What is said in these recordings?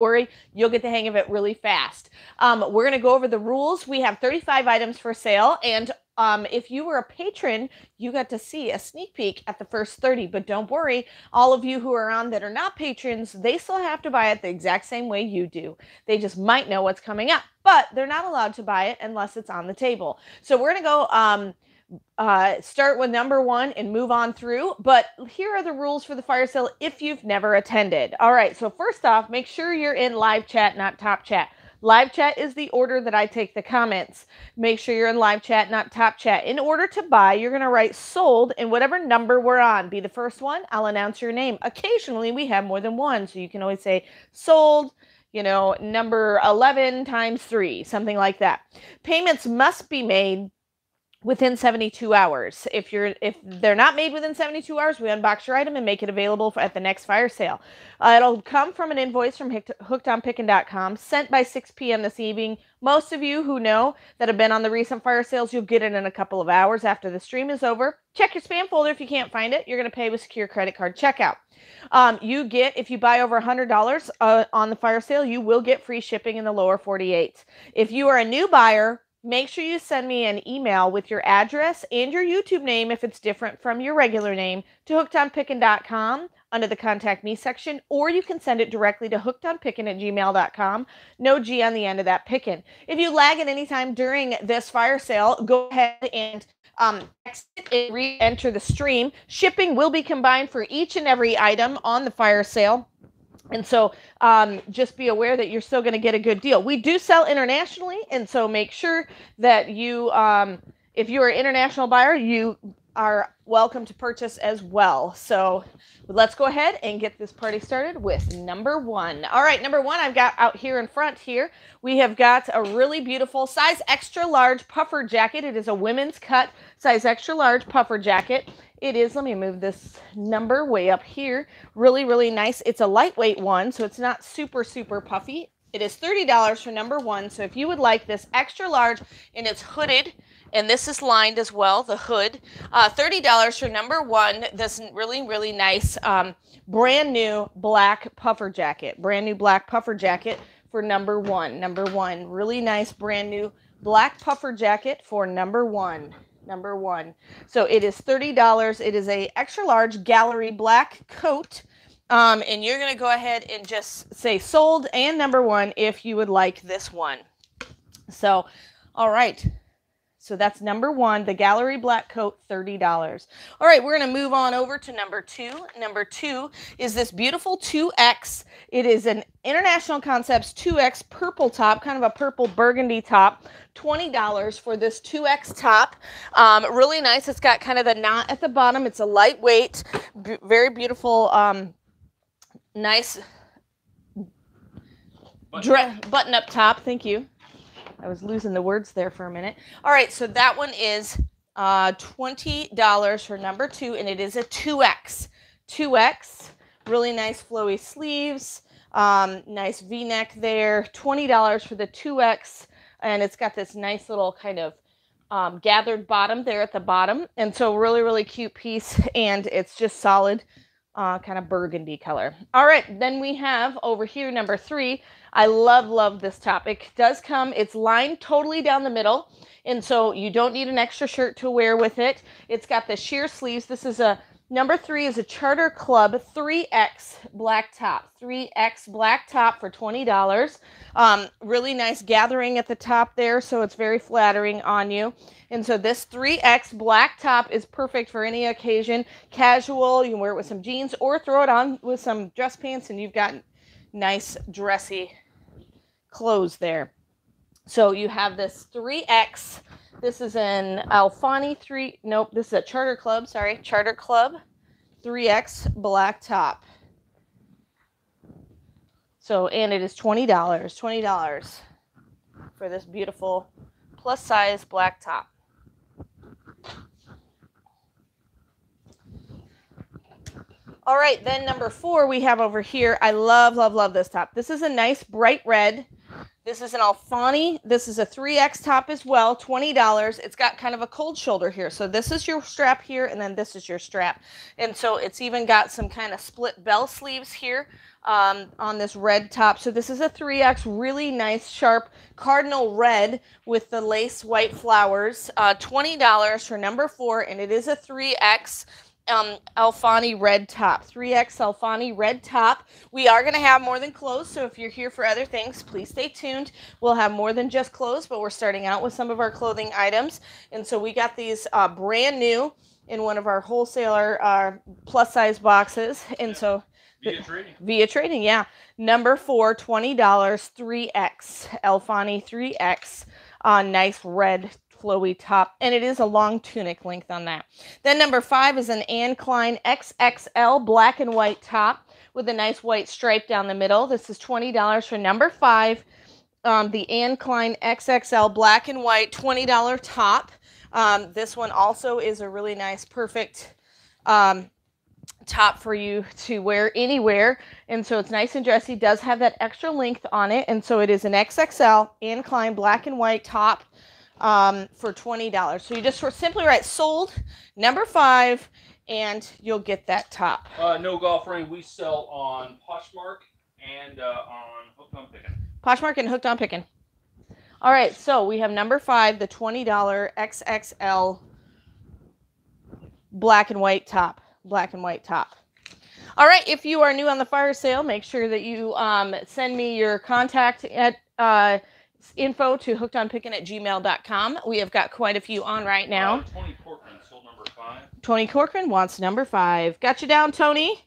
worry, you'll get the hang of it really fast. Um, we're going to go over the rules. We have 35 items for sale, and um, if you were a patron, you got to see a sneak peek at the first 30. But don't worry, all of you who are on that are not patrons, they still have to buy it the exact same way you do. They just might know what's coming up, but they're not allowed to buy it unless it's on the table. So we're going to go. Um, uh, start with number one and move on through. But here are the rules for the fire sale if you've never attended. All right, so first off, make sure you're in live chat, not top chat. Live chat is the order that I take the comments. Make sure you're in live chat, not top chat. In order to buy, you're going to write sold in whatever number we're on. Be the first one, I'll announce your name. Occasionally, we have more than one, so you can always say sold you know, number 11 times 3, something like that. Payments must be made within 72 hours. If you're if they're not made within 72 hours, we unbox your item and make it available for, at the next fire sale. Uh, it'll come from an invoice from hookedonpickin.com sent by 6 p.m. this evening. Most of you who know that have been on the recent fire sales, you'll get it in a couple of hours after the stream is over. Check your spam folder if you can't find it. You're going to pay with secure credit card checkout. Um, you get if you buy over $100 uh, on the fire sale, you will get free shipping in the lower 48. If you are a new buyer, make sure you send me an email with your address and your YouTube name if it's different from your regular name to hookedonpickin.com under the contact me section, or you can send it directly to hookedonpickin at gmail.com. No G on the end of that pickin. If you lag at any time during this fire sale, go ahead and um, exit and re-enter the stream. Shipping will be combined for each and every item on the fire sale. And so um, just be aware that you're still going to get a good deal. We do sell internationally, and so make sure that you, um, if you're an international buyer, you are welcome to purchase as well. So let's go ahead and get this party started with number one. All right, number one, I've got out here in front here, we have got a really beautiful size extra large puffer jacket. It is a women's cut size extra large puffer jacket. It is, let me move this number way up here. Really, really nice. It's a lightweight one, so it's not super, super puffy. It is $30 for number one. So if you would like this extra large and it's hooded, and this is lined as well, the hood, uh, $30 for number one. This really, really nice um, brand new black puffer jacket. Brand new black puffer jacket for number one. Number one, really nice brand new black puffer jacket for number one number one. So it is $30. It is a extra large gallery black coat. Um, and you're going to go ahead and just say sold and number one if you would like this one. So, all right. So that's number one, the gallery black coat, $30. All right, we're going to move on over to number two. Number two is this beautiful 2X. It is an International Concepts 2X purple top, kind of a purple burgundy top. $20 for this 2X top. Um, really nice. It's got kind of the knot at the bottom. It's a lightweight, very beautiful, um, nice button. button up top. Thank you. I was losing the words there for a minute. All right, so that one is uh, $20 for number two, and it is a 2X. 2X, really nice flowy sleeves, um, nice v-neck there. $20 for the 2X, and it's got this nice little kind of um, gathered bottom there at the bottom. And so really, really cute piece, and it's just solid uh, kind of burgundy color. All right, then we have over here number three. I love, love this top. It does come, it's lined totally down the middle. And so you don't need an extra shirt to wear with it. It's got the sheer sleeves. This is a Number three is a Charter Club 3X black top. 3X black top for $20. Um, really nice gathering at the top there, so it's very flattering on you. And so this 3X black top is perfect for any occasion. Casual, you can wear it with some jeans or throw it on with some dress pants and you've got nice dressy clothes there. So you have this 3X. This is an Alfani 3. Nope, this is a Charter Club. Sorry, Charter Club 3X black top. So, and it is $20. $20 for this beautiful plus size black top. All right, then number four we have over here. I love, love, love this top. This is a nice bright red This is an Alfani. This is a 3X top as well, $20. It's got kind of a cold shoulder here. So this is your strap here, and then this is your strap. And so it's even got some kind of split bell sleeves here um, on this red top. So this is a 3X, really nice, sharp cardinal red with the lace white flowers. Uh, $20 for number four, and it is a 3X um, Alfani red top, 3X Alfani red top. We are going to have more than clothes, so if you're here for other things, please stay tuned. We'll have more than just clothes, but we're starting out with some of our clothing items. And so we got these uh, brand new in one of our wholesaler uh, plus size boxes. And so Via trading. via trading, yeah. Number four, $20, 3X, Alfani 3X, uh, nice red flowy top, and it is a long tunic length on that. Then number five is an Anne Klein XXL black and white top with a nice white stripe down the middle. This is $20 for number five. Um, the Anne Klein XXL black and white $20 top. Um, this one also is a really nice, perfect um, top for you to wear anywhere. And so it's nice and dressy. Does have that extra length on it. And so it is an XXL Anne Klein black and white top um, for $20. So you just simply write sold number five and you'll get that top. Uh, no golf ring. We sell on Poshmark and uh, on Hooked on Picking. Poshmark and Hooked on Picking. All right, so we have number five, the $20 XXL black and white top. Black and white top. All right, if you are new on the fire sale, make sure that you um, send me your contact at uh, info to hookedonpickin at gmail.com. We have got quite a few on right now. Uh, Tony Corcoran sold number five. Tony Corcoran wants number five. Got you down, Tony.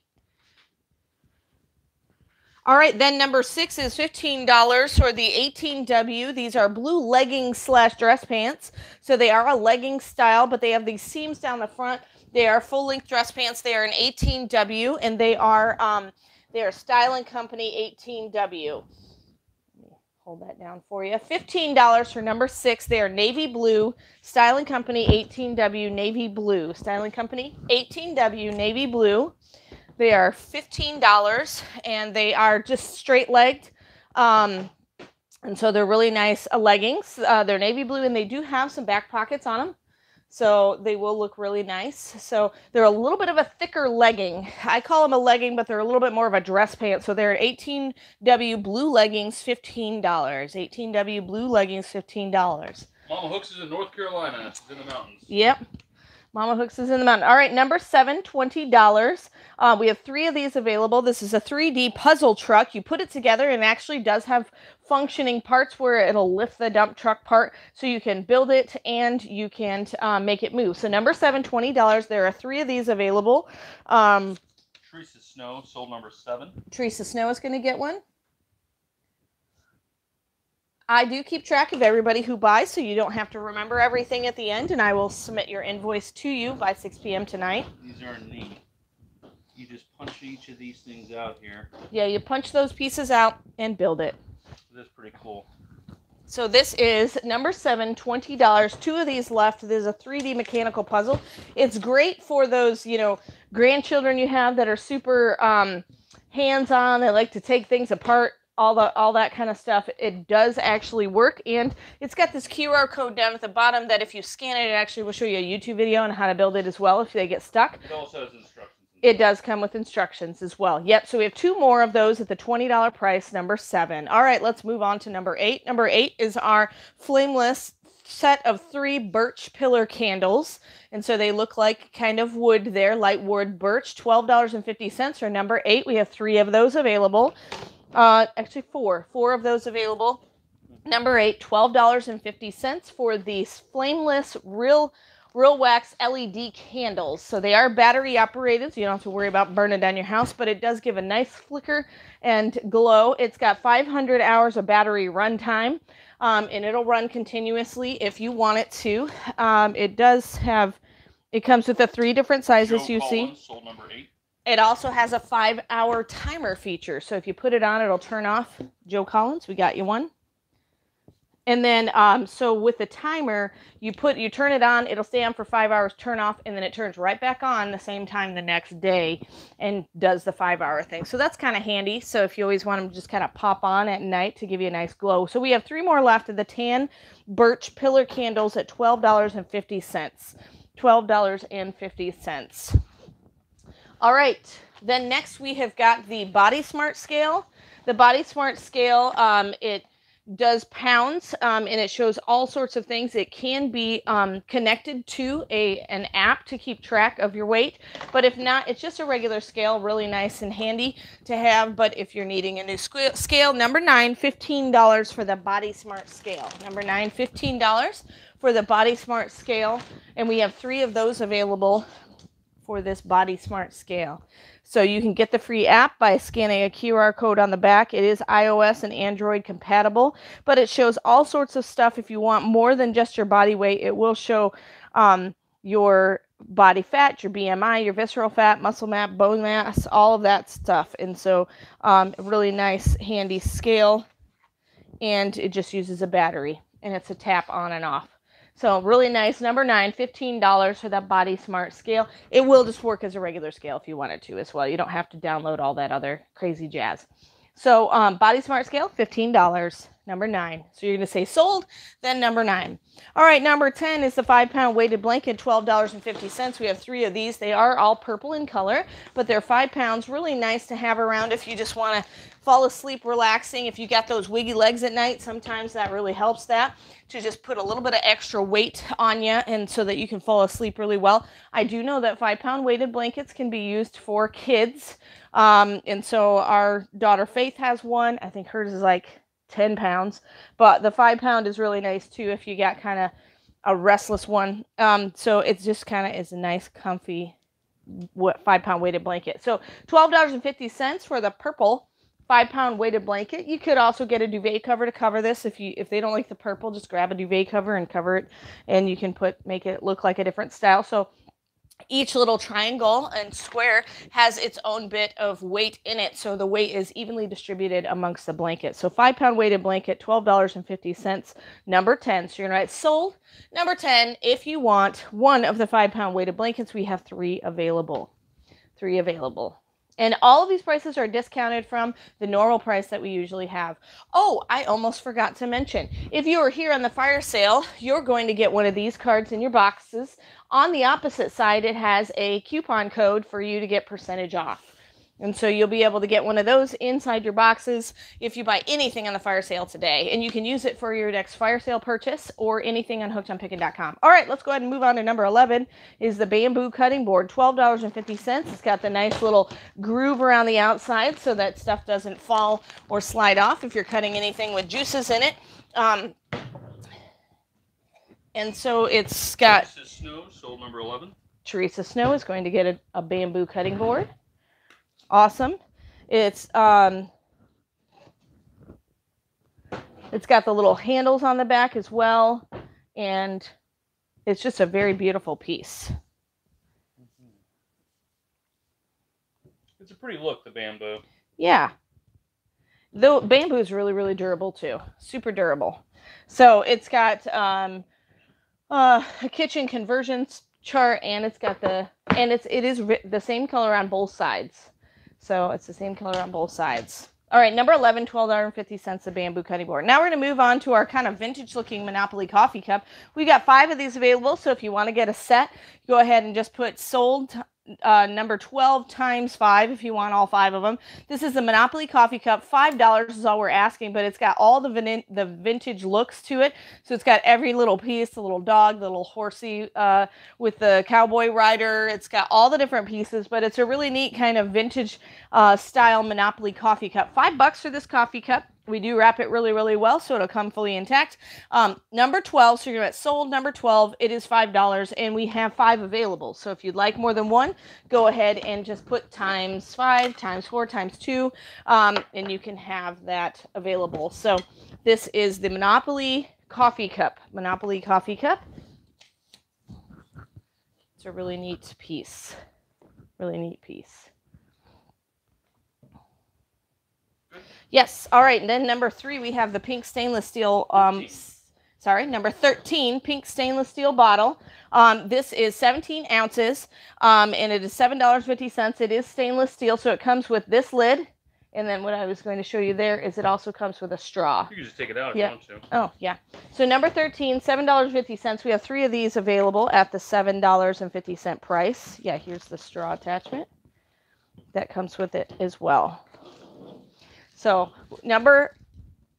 All right, then number six is $15 for the 18W. These are blue leggings slash dress pants. So they are a legging style, but they have these seams down the front. They are full length dress pants. They are an 18W and they are um, they are Style and Company 18W. Hold that down for you. $15 for number six. They are navy blue. Style and Company 18W navy blue. Style and Company 18W navy blue. They are $15 and they are just straight legged. Um, and so they're really nice uh, leggings. Uh, they're navy blue and they do have some back pockets on them. So they will look really nice. So they're a little bit of a thicker legging. I call them a legging, but they're a little bit more of a dress pant. So they're 18W blue leggings, $15. 18W blue leggings, $15. Mama Hooks is in North Carolina. It's in the mountains. Yep. Mama Hooks is in the mountain. All right, number seven, $20. Uh, we have three of these available. This is a 3D puzzle truck. You put it together and it actually does have functioning parts where it'll lift the dump truck part so you can build it and you can uh, make it move. So number seven, $20. There are three of these available. Um, Teresa Snow sold number seven. Teresa Snow is going to get one. I do keep track of everybody who buys, so you don't have to remember everything at the end, and I will submit your invoice to you by 6 p.m. tonight. These are neat. You just punch each of these things out here. Yeah, you punch those pieces out and build it. That's pretty cool. So this is number seven, $20. Two of these left. There's a 3D mechanical puzzle. It's great for those, you know, grandchildren you have that are super um, hands-on. They like to take things apart, all the all that kind of stuff. It does actually work, and it's got this QR code down at the bottom that if you scan it, it actually will show you a YouTube video on how to build it as well if they get stuck. It also has instructions. It does come with instructions as well. Yep. So we have two more of those at the $20 price, number seven. All right, let's move on to number eight. Number eight is our flameless set of three birch pillar candles. And so they look like kind of wood there, light wood birch, $12.50 for number eight. We have three of those available. Uh, actually, four. Four of those available. Number eight, $12.50 for these flameless, real Real Wax LED candles. So they are battery operated, so you don't have to worry about burning down your house, but it does give a nice flicker and glow. It's got 500 hours of battery runtime, um, and it'll run continuously if you want it to. Um, it does have, it comes with the three different sizes Joe you see. Collins sold number eight. It also has a five hour timer feature. So if you put it on, it'll turn off. Joe Collins, we got you one. And then, um, so with the timer, you put you turn it on, it'll stay on for five hours, turn off, and then it turns right back on the same time the next day, and does the five hour thing. So that's kind of handy. So if you always want them to just kind of pop on at night to give you a nice glow. So we have three more left of the tan birch pillar candles at twelve dollars and fifty cents. Twelve dollars and fifty cents. All right. Then next we have got the Body Smart scale. The Body Smart scale, um, it does pounds um, and it shows all sorts of things. It can be um, connected to a an app to keep track of your weight, but if not, it's just a regular scale, really nice and handy to have. But if you're needing a new scale, number nine, $15 for the Body Smart scale. Number nine, $15 for the Body Smart scale, and we have three of those available for this Body Smart scale. So you can get the free app by scanning a QR code on the back. It is iOS and Android compatible, but it shows all sorts of stuff. If you want more than just your body weight, it will show um, your body fat, your BMI, your visceral fat, muscle mass, bone mass, all of that stuff. And so, um, really nice, handy scale. And it just uses a battery and it's a tap on and off. So really nice. Number nine, $15 for that Body Smart scale. It will just work as a regular scale if you wanted to as well. You don't have to download all that other crazy jazz. So um, Body Smart scale, $15. Number nine. So you're going to say sold, then number nine. All right, number 10 is the five pound weighted blanket, $12.50. We have three of these. They are all purple in color, but they're five pounds. Really nice to have around if you just want to fall asleep relaxing. If you got those wiggy legs at night, sometimes that really helps that to just put a little bit of extra weight on you and so that you can fall asleep really well. I do know that five pound weighted blankets can be used for kids. Um, and so our daughter Faith has one. I think hers is like 10 pounds, but the five pound is really nice too if you got kind of a restless one. Um, so it's just kind of is a nice, comfy, what five pound weighted blanket. So twelve dollars and fifty cents for the purple five pound weighted blanket. You could also get a duvet cover to cover this. If you if they don't like the purple, just grab a duvet cover and cover it, and you can put make it look like a different style. So each little triangle and square has its own bit of weight in it. So the weight is evenly distributed amongst the blanket. So five pound weighted blanket, $12.50. Number 10. So you're to write sold. Number 10, if you want one of the five pound weighted blankets, we have three available. Three available. And all of these prices are discounted from the normal price that we usually have. Oh, I almost forgot to mention. If you are here on the fire sale, you're going to get one of these cards in your boxes. On the opposite side, it has a coupon code for you to get percentage off. And so you'll be able to get one of those inside your boxes if you buy anything on the fire sale today. And you can use it for your next fire sale purchase or anything on hookedonpickin.com. All right, let's go ahead and move on to number 11 is the bamboo cutting board, $12.50. It's got the nice little groove around the outside so that stuff doesn't fall or slide off if you're cutting anything with juices in it. Um, and so it's got is Snow, sold number 11. Teresa Snow is going to get a, a bamboo cutting board. Awesome. It's um it's got the little handles on the back as well and it's just a very beautiful piece. It's a pretty look, the bamboo. Yeah. Though bamboo is really, really durable too. Super durable. So it's got um, uh, a kitchen conversions chart, and it's got the and it's it is the same color on both sides. So it's the same color on both sides. All right, number 11, $12.50 a bamboo cutting board. Now we're going to move on to our kind of vintage looking Monopoly coffee cup. We got five of these available, so if you want to get a set, go ahead and just put sold uh, number 12 times 5 if you want all five of them. This is the Monopoly coffee cup. $5 is all we're asking, but it's got all the, vin- the vintage looks to it. So it's got every little piece, the little dog, the little horsey uh, with the cowboy rider. It's got all the different pieces, but it's a really neat kind of vintage uh, style Monopoly coffee cup. Five bucks for this coffee cup. We do wrap it really, really well, so it'll come fully intact. Um, number 12, so you're at sold number 12. It is $5, and we have five available. So if you'd like more than one, go ahead and just put times five, times four, times two, um, and you can have that available. So this is the Monopoly coffee cup. Monopoly coffee cup. It's a really neat piece. Really neat piece. Yes. All right. And then number three, we have the pink stainless steel um, sorry, number 13, pink stainless steel bottle. Um, this is 17 ounces um, and it is $7.50. It is stainless steel, so it comes with this lid. And then what I was going to show you there is it also comes with a straw. You can just take it out if Yeah. you want to. Oh, yeah. So number 13, $7.50. We have three of these available at the $7.50 price. Yeah, here's the straw attachment that comes with it as well. So number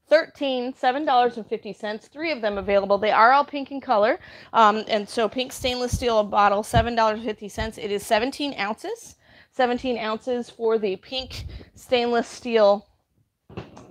13, $7.50. Three of them available. They are all pink in color. Um, and so pink stainless steel bottle, $7.50. It is 17 ounces. 17 ounces for the pink stainless steel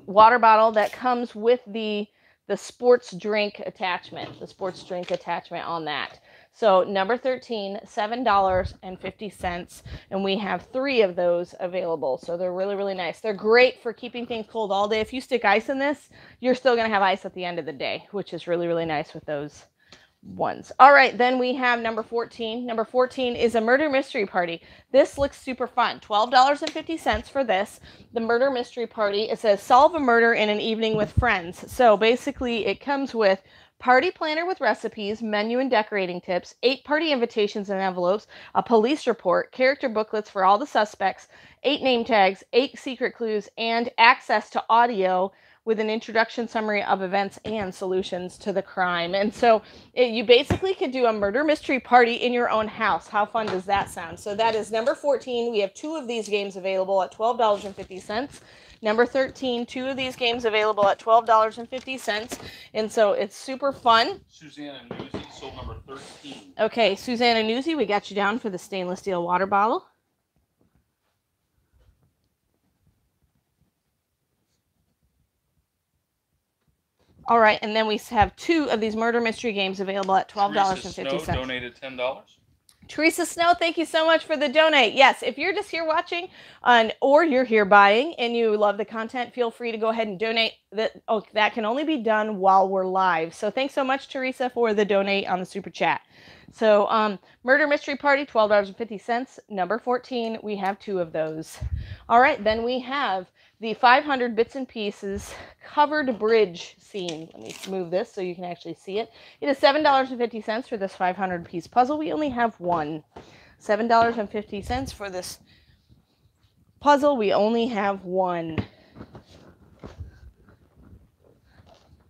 water bottle that comes with the the sports drink attachment, the sports drink attachment on that. So number 13, $7.50. And we have three of those available. So they're really, really nice. They're great for keeping things cold all day. If you stick ice in this, you're still going to have ice at the end of the day, which is really, really nice with those ones. All right, then we have number 14. Number 14 is a murder mystery party. This looks super fun. $12.50 for this. The murder mystery party. It says solve a murder in an evening with friends. So basically, it comes with party planner with recipes, menu and decorating tips, eight party invitations and envelopes, a police report, character booklets for all the suspects, eight name tags, eight secret clues, and access to audio with an introduction summary of events and solutions to the crime. And so it, you basically could do a murder mystery party in your own house. How fun does that sound? So that is number 14. We have two of these games available at $12.50. Number 13, two of these games available at $12.50. And so it's super fun. Susanna Newsy sold number 13. Okay, Susanna Newsy, we got you down for the stainless steel water bottle. All right, and then we have two of these murder mystery games available at twelve dollars and fifty Snow donated ten dollars. Teresa Snow, thank you so much for the donate. Yes, if you're just here watching, and or you're here buying and you love the content, feel free to go ahead and donate. That oh, that can only be done while we're live. So thanks so much, Teresa, for the donate on the super chat. So um, murder mystery party, twelve dollars and fifty cents. Number fourteen, we have two of those. All right, then we have the 500 bits and pieces covered bridge scene. Let me move this so you can actually see it. It is $7.50 for this 500 piece puzzle. We only have one. $7.50 for this puzzle. We only have one.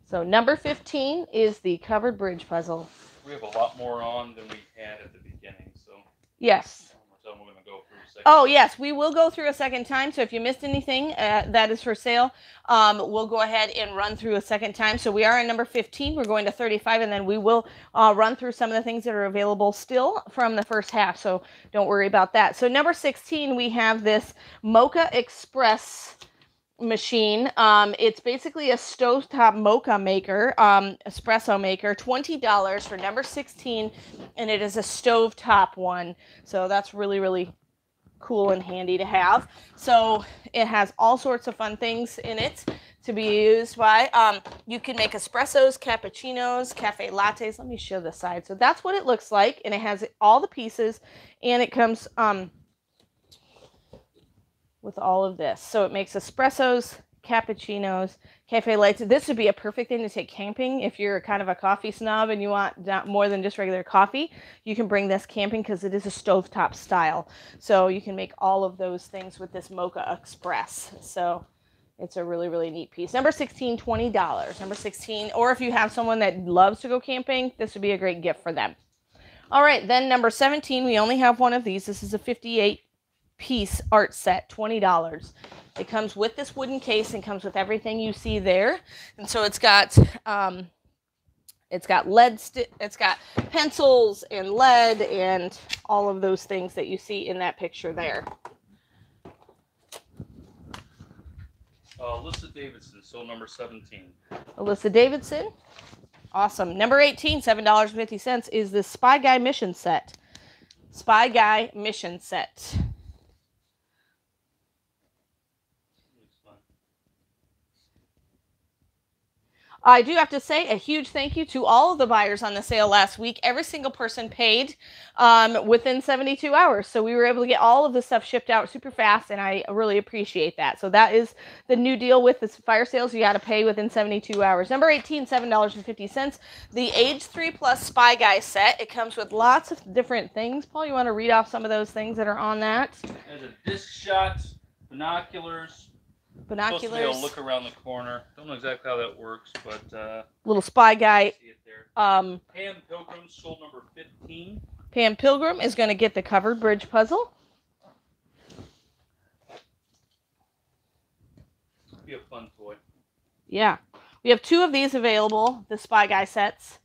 So number 15 is the covered bridge puzzle. We have a lot more on than we had at the beginning, so Yes. so we're gonna go through. Second. Oh, yes, we will go through a second time. So if you missed anything uh, that is for sale, um, we'll go ahead and run through a second time. So we are in number 15. We're going to 35, and then we will uh, run through some of the things that are available still from the first half. So don't worry about that. So number 16, we have this Mocha Express machine. Um, it's basically a stovetop mocha maker, um, espresso maker, $20 for number 16, and it is a stovetop one. So that's really, really cool and handy to have. So it has all sorts of fun things in it to be used by. Um, you can make espressos, cappuccinos, cafe lattes. Let me show the side. So that's what it looks like, and it has all the pieces, and it comes um, with all of this. So it makes espressos, cappuccinos, cafe lattes. This would be a perfect thing to take camping if you're kind of a coffee snob and you want more than just regular coffee. You can bring this camping because it is a stovetop style. So you can make all of those things with this Mocha Express. So it's a really, really neat piece. Number 16, $20. Number 16, or if you have someone that loves to go camping, this would be a great gift for them. All right, then number 17, we only have one of these. This is a 58 piece art set, $20. It comes with this wooden case and comes with everything you see there. And so it's got um, it's got lead it's got pencils and lead and all of those things that you see in that picture there. Uh, Alyssa Davidson sold number 17. Alyssa Davidson. Awesome. Number 18, $7.50 is the Spy Guy mission set. Spy Guy mission set. I do have to say a huge thank you to all of the buyers on the sale last week. Every single person paid um, within 72 hours. So we were able to get all of the stuff shipped out super fast, and I really appreciate that. So that is the new deal with the fire sales. You got to pay within 72 hours. Number 18, $7.50. The Age 3 Plus Spy Guy set. It comes with lots of different things. Paul, you want to read off some of those things that are on that? There's a disc shot, binoculars. Supposed to be able Binoculars, to look around the corner. Don't know exactly how that works, but uh, little Spy Guy. see it there. Um, Pam Pilgrim, sold number 15. Pam Pilgrim is going to get the covered bridge puzzle. Be a fun toy. Yeah. We have two of these available, the Spy Guy sets.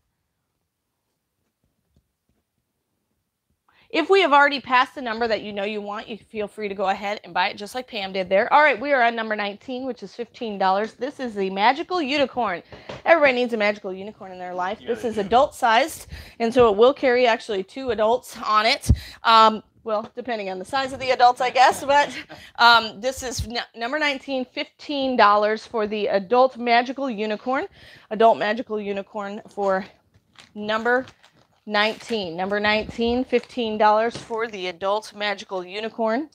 If we have already passed the number that you know you want, you feel free to go ahead and buy it just like Pam did there. All right, we are on number 19, which is $15. This is the Magical Unicorn. Everybody needs a magical unicorn in their life. Yeah, this is do. adult sized, and so it will carry actually two adults on it. Um, well, depending on the size of the adults, I guess, but um, this is n- number 19, $15 for the adult magical unicorn. Adult magical unicorn for number 19. Number 19, $15 for the adult magical unicorn.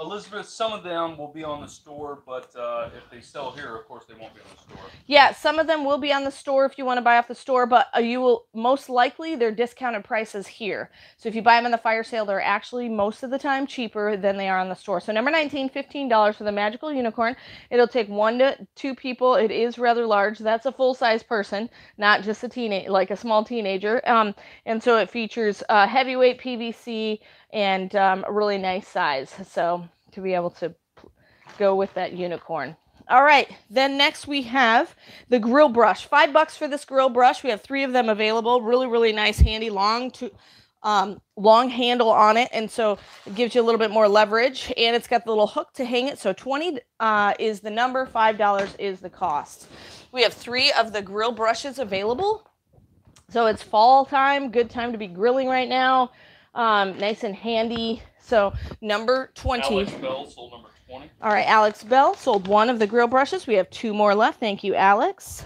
Elizabeth, some of them will be on the store, but uh, if they sell here, of course, they won't be on the store. Yeah, some of them will be on the store if you want to buy off the store, but uh, you will most likely they're discounted prices here. So if you buy them in the fire sale, they're actually most of the time cheaper than they are on the store. So number 19, $15 for the magical unicorn. It'll take one to two people. It is rather large. That's a full size person, not just a teenage like a small teenager. Um, and so it features uh, heavyweight PVC and um, a really nice size. So to be able to go with that unicorn. All right, then next we have the grill brush. Five bucks for this grill brush. We have three of them available. Really, really nice, handy, long to um, long handle on it, and so it gives you a little bit more leverage. And it's got the little hook to hang it. So twenty uh, is the number. Five dollars is the cost. We have three of the grill brushes available. So it's fall time, good time to be grilling right now. Um, nice and handy. So number twenty. Alex Bell, sold number 20. All right, Alex Bell sold one of the grill brushes. We have two more left. Thank you, Alex.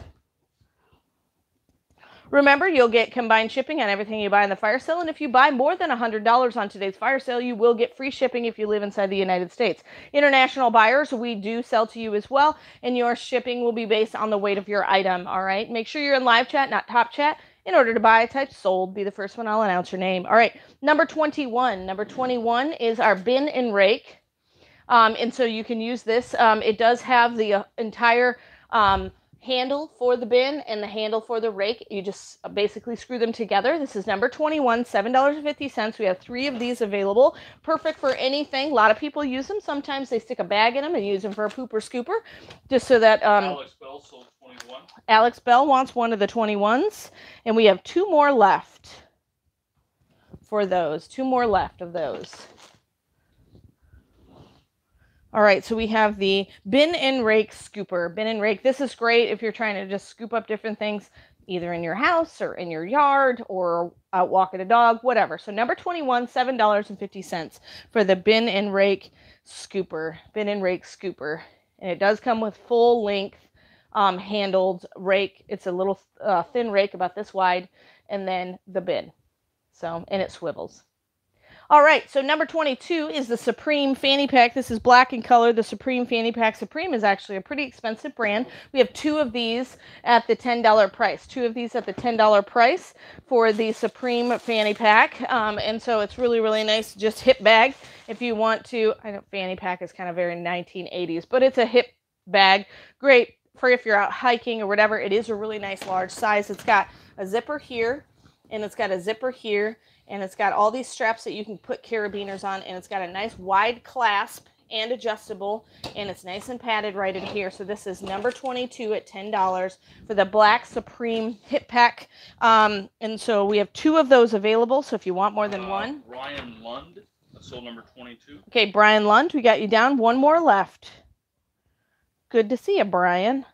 Remember, you'll get combined shipping on everything you buy in the fire sale. And if you buy more than $100 on today's fire sale, you will get free shipping if you live inside the United States. International buyers, we do sell to you as well. And your shipping will be based on the weight of your item. All right, make sure you're in live chat, not top chat. In order to buy, a type sold. Be the first one. I'll announce your name. All right, number 21. Number 21 is our bin and rake. Um, and so you can use this. Um, it does have the uh, entire um, handle for the bin and the handle for the rake. You just basically screw them together. This is number 21, $7.50. We have three of these available. Perfect for anything. A lot of people use them. Sometimes they stick a bag in them and use them for a pooper scooper, just so that um, Alex Bell, sold 21. Alex Bell wants one of the 21s, and we have two more left for those. Two more left of those. All right, so we have the bin and rake scooper. Bin and rake. This is great if you're trying to just scoop up different things, either in your house or in your yard or out walking a dog, whatever. So number 21, $7.50 for the bin and rake scooper. Bin and rake scooper. And it does come with full length um, handled rake. It's a little uh, thin rake about this wide, and then the bin. So, and it swivels. All right, so number 22 is the Supreme Fanny Pack. This is black in color. The Supreme Fanny Pack. Supreme is actually a pretty expensive brand. We have two of these at the $10 price. Two of these at the $10 price for the Supreme Fanny Pack. Um, and so it's really, really nice, just hip bag. If you want to, I know Fanny Pack is kind of very 1980s, but it's a hip bag. Great for if you're out hiking or whatever. It is a really nice large size. It's got a zipper here, and it's got a zipper here, and it's got all these straps that you can put carabiners on, and it's got a nice wide clasp and adjustable, and it's nice and padded right in here. So this is number 22 at $10 for the Black Supreme Hip Pack. Um, and so we have two of those available. So if you want more than Uh, one, Brian Lund, sold number 22. okay, Brian Lund, we got you down. One more left. Good to see you, Brian.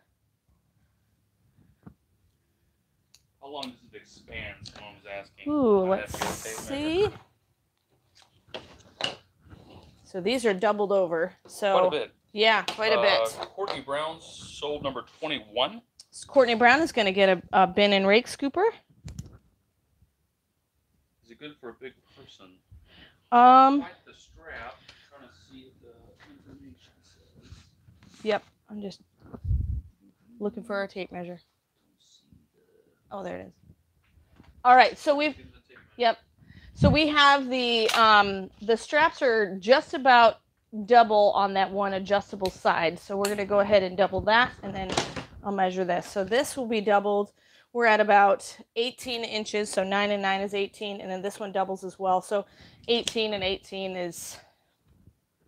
How long does it expand? Someone was asking. Ooh, let's to get a tape measure. see. So these are doubled over. Quite a So bit. Yeah, quite a Uh, bit. Courtney Brown sold number 21. Courtney Brown is going to get a, a bin and rake scooper. Is it good for a big person? Um, Quite the strap. trying to see the information says. yep. I'm just looking for our tape measure. Oh, there it is. All right, so we've Yep. So we have the um the straps are just about double on that one adjustable side. So we're gonna go ahead and double that and then I'll measure this. So this will be doubled. We're at about 18 inches. So nine and nine is 18. And then this one doubles as well. So 18 and 18 is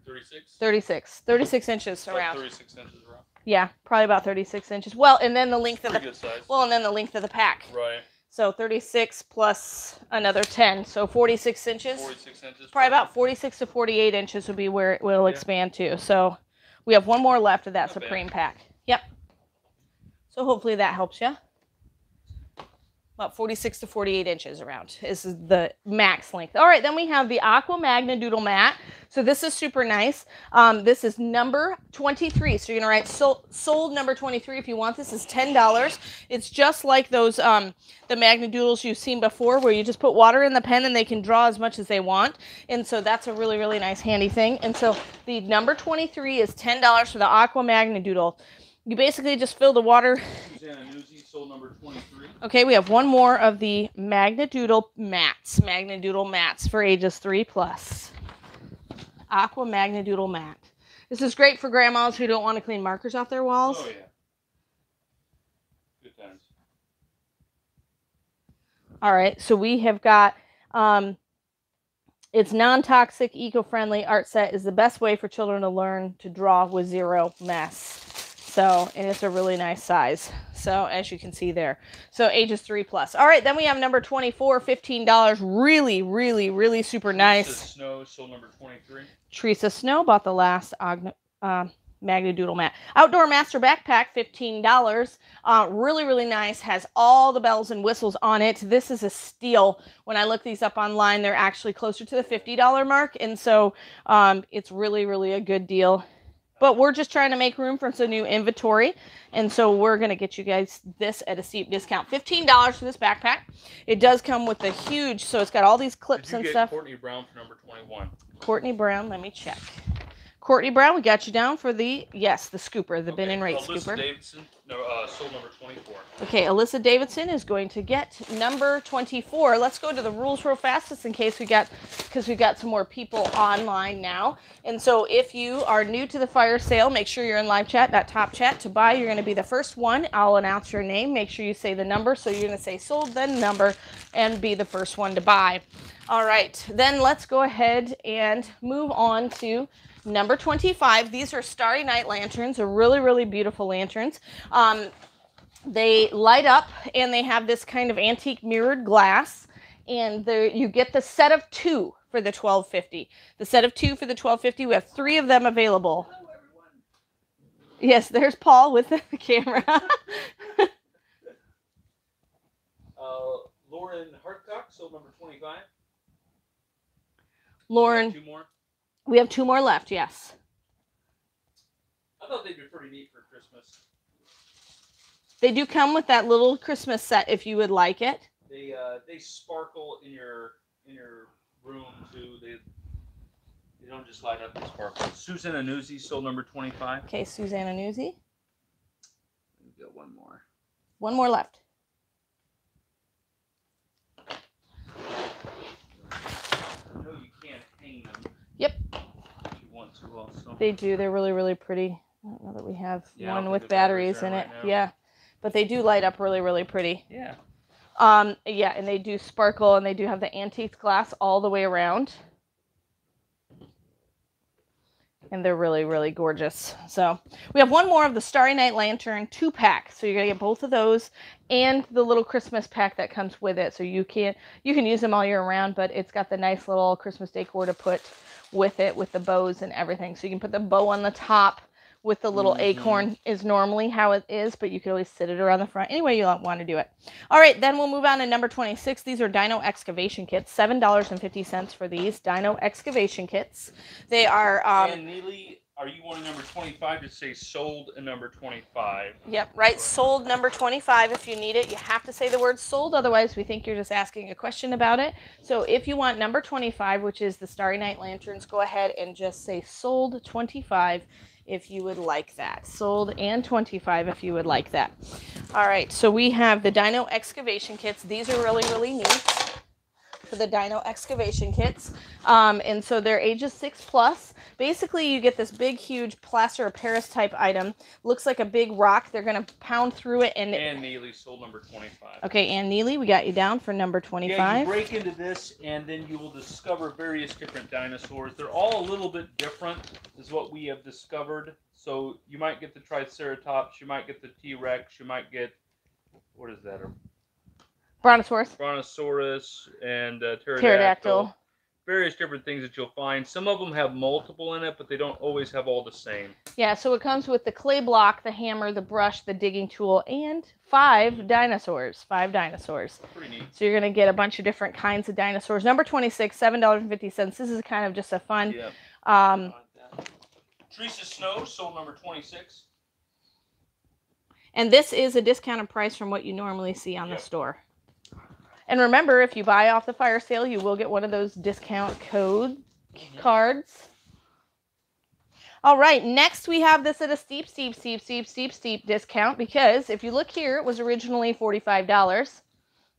36. 36, 36 inches around. 36 inches around. Yeah, probably about 36 inches. Well, and then the length of the well, and then the length of the pack. right. So 36 plus another 10. So 46 inches. 46 inches. probably about 46 to 48 inches would be where it will Yeah. expand to. So we have one more left of that Not bad. Supreme pack. Yep. So hopefully that helps you. About 46 to 48 inches around is the max length. All right, then we have the Aqua Magna Doodle Mat. So this is super nice. Um, this is number 23. So you're gonna write sold, sold number 23 if you want this. is $10. It's just like those um, the Magna Doodles you've seen before, where you just put water in the pen and they can draw as much as they want. And so that's a really really nice handy thing. And so the number 23 is $10 for the Aqua Magna Doodle. You basically just fill the water Number 23. Okay, we have one more of the Magnadoodle mats. Magnadoodle mats for ages three plus. Aqua Magnadoodle mat. This is great for grandmas who don't want to clean markers off their walls. Oh, yeah. Good times. All right, so we have got um, it's non-toxic, eco-friendly art set is the best way for children to learn to draw with zero mess. So, and it's a really nice size. So, as you can see there. So, ages 3 plus. All right, then we have number 24, $15. Really, really, really super nice. Snow sold number 23. Teresa Snow bought the last Ogn- um, Magna Doodle mat. Outdoor Master Backpack, $15. Uh, really, really nice. Has all the bells and whistles on it. This is a steal. When I look these up online, they're actually closer to the $50 mark. And so um, it's really, really a good deal. But we're just trying to make room for some new inventory. And so we're going to get you guys this at a steep discount. $15 for this backpack. It does come with a huge, so it's got all these clips and stuff. Courtney Brown for number 21? Courtney Brown, let me check. Courtney Brown, we got you down for the yes, the scooper, the bin and rate Alyssa scooper. Davidson no, uh, sold number 24. Okay, Alyssa Davidson is going to get number 24. Let's go to the rules real fast, just in case we got, because we've got some more people online now. And so, if you are new to the fire sale, make sure you're in live chat, that top chat to buy. You're going to be the first one. I'll announce your name. Make sure you say the number. So you're going to say sold, then number, and be the first one to buy. All right, then let's go ahead and move on to number 25. These are Starry Night lanterns, They're really, really beautiful lanterns. Um, they light up and they have this kind of antique mirrored glass and there you get the set of two for the 1250 the set of two for the 1250 we have three of them available yes there's paul with the camera Uh, Lauren Hartcock sold number 25. lauren Two more. We have two more left yes I thought they'd be pretty neat for Christmas. they do come with that little christmas set if you would like it They uh, they sparkle in your in your room too. They they don't just light up and sparkle. Susan Anuzzi sold number 25. okay susanna newsy We've got one more. one more left I know you can't hang them. Yep. If you want to also. they do they're really really pretty i don't know that we have Yeah, one with batteries batteries in it right yeah but they do light up really really pretty Yeah. Um, yeah, and they do sparkle and they do have the antique glass all the way around. And they're really, really gorgeous. So we have one more of the Starry Night Lantern two pack. So you're gonna get both of those and the little Christmas pack that comes with it. So you can you can use them all year round, but it's got the nice little Christmas decor to put with it with the bows and everything. So you can put the bow on the top with the little Mhm. acorn is normally how it is, but you can always sit it around the front any way you want to do it. All right, then we'll move on to number 26. These are Dino excavation kits. $7.50 for these Dino excavation kits. They are um, and Neely are you wanting number 25 to say sold and number 25? Yep, right. Sold number 25 if you need it. You have to say the word sold, otherwise, we think you're just asking a question about it. So if you want number 25, which is the Starry Night Lanterns, go ahead and just say sold 25 if you would like that. Sold and 25 if you would like that. All right, so we have the Dino excavation kits. These are really, really neat for the dino excavation kits. Um, and so they're ages six plus. Basically, you get this big, huge plaster of Paris type item. Looks like a big rock. They're going to pound through it. And, Ann Neely sold number 25. okay, Ann Neely, we got you down for number 25. Yeah, 25. you break into this, and then you will discover various different dinosaurs. They're all a little bit different, is what we have discovered. So you might get the Triceratops, you might get the T Rex, you might get what is that? Brontosaurus. Brontosaurus and uh, pterodactyl. Pterodactyl. Various different things that you'll find. Some of them have multiple in it, but they don't always have all the same. Yeah, so it comes with the clay block, the hammer, the brush, the digging tool, and five dinosaurs. Five dinosaurs. Pretty neat. So you're going to get a bunch of different kinds of dinosaurs. Number 26, $7.50. This is kind of just a fun. Yeah. Um, like. Teresa Snow sold number 26. And this is a discounted price from what you normally see on the store. And remember, if you buy off the fire sale, you will get one of those discount code mm-hmm. cards. All right, next we have this at a steep, steep, steep, steep, steep, steep discount because if you look here, it was originally $45,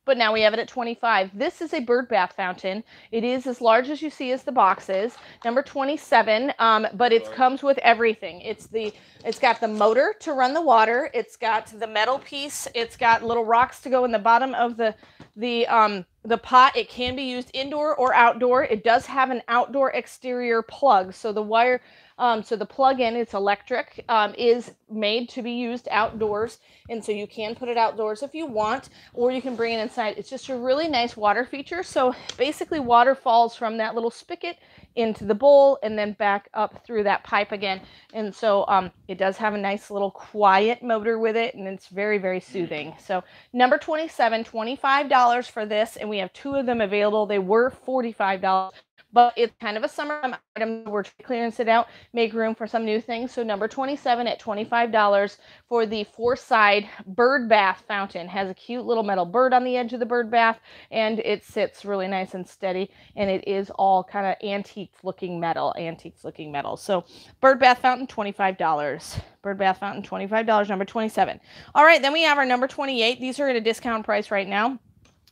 but now we have it at 25. This is a bird bath fountain. It is as large as you see as the box is, number 27, um, but it comes with everything. It's the it's got the motor to run the water. It's got the metal piece. It's got little rocks to go in the bottom of the the um the pot. It can be used indoor or outdoor. It does have an outdoor exterior plug. So the wire um, so the plug-in, it's electric, um, is made to be used outdoors, and so you can put it outdoors if you want, or you can bring it inside. It's just a really nice water feature. So basically, water falls from that little spigot into the bowl and then back up through that pipe again. And so um, it does have a nice little quiet motor with it, and it's very, very soothing. So number 27, $25 for this, and we have two of them available. They were $45 but it's kind of a summer item. We're clearance it out, make room for some new things. So number 27 at $25 for the four side bird bath fountain. Has a cute little metal bird on the edge of the bird bath and it sits really nice and steady. And it is all kind of antique looking metal, antiques looking metal. So bird bath fountain, $25. Bird bath fountain, $25, number 27. All right, then we have our number 28. These are at a discount price right now.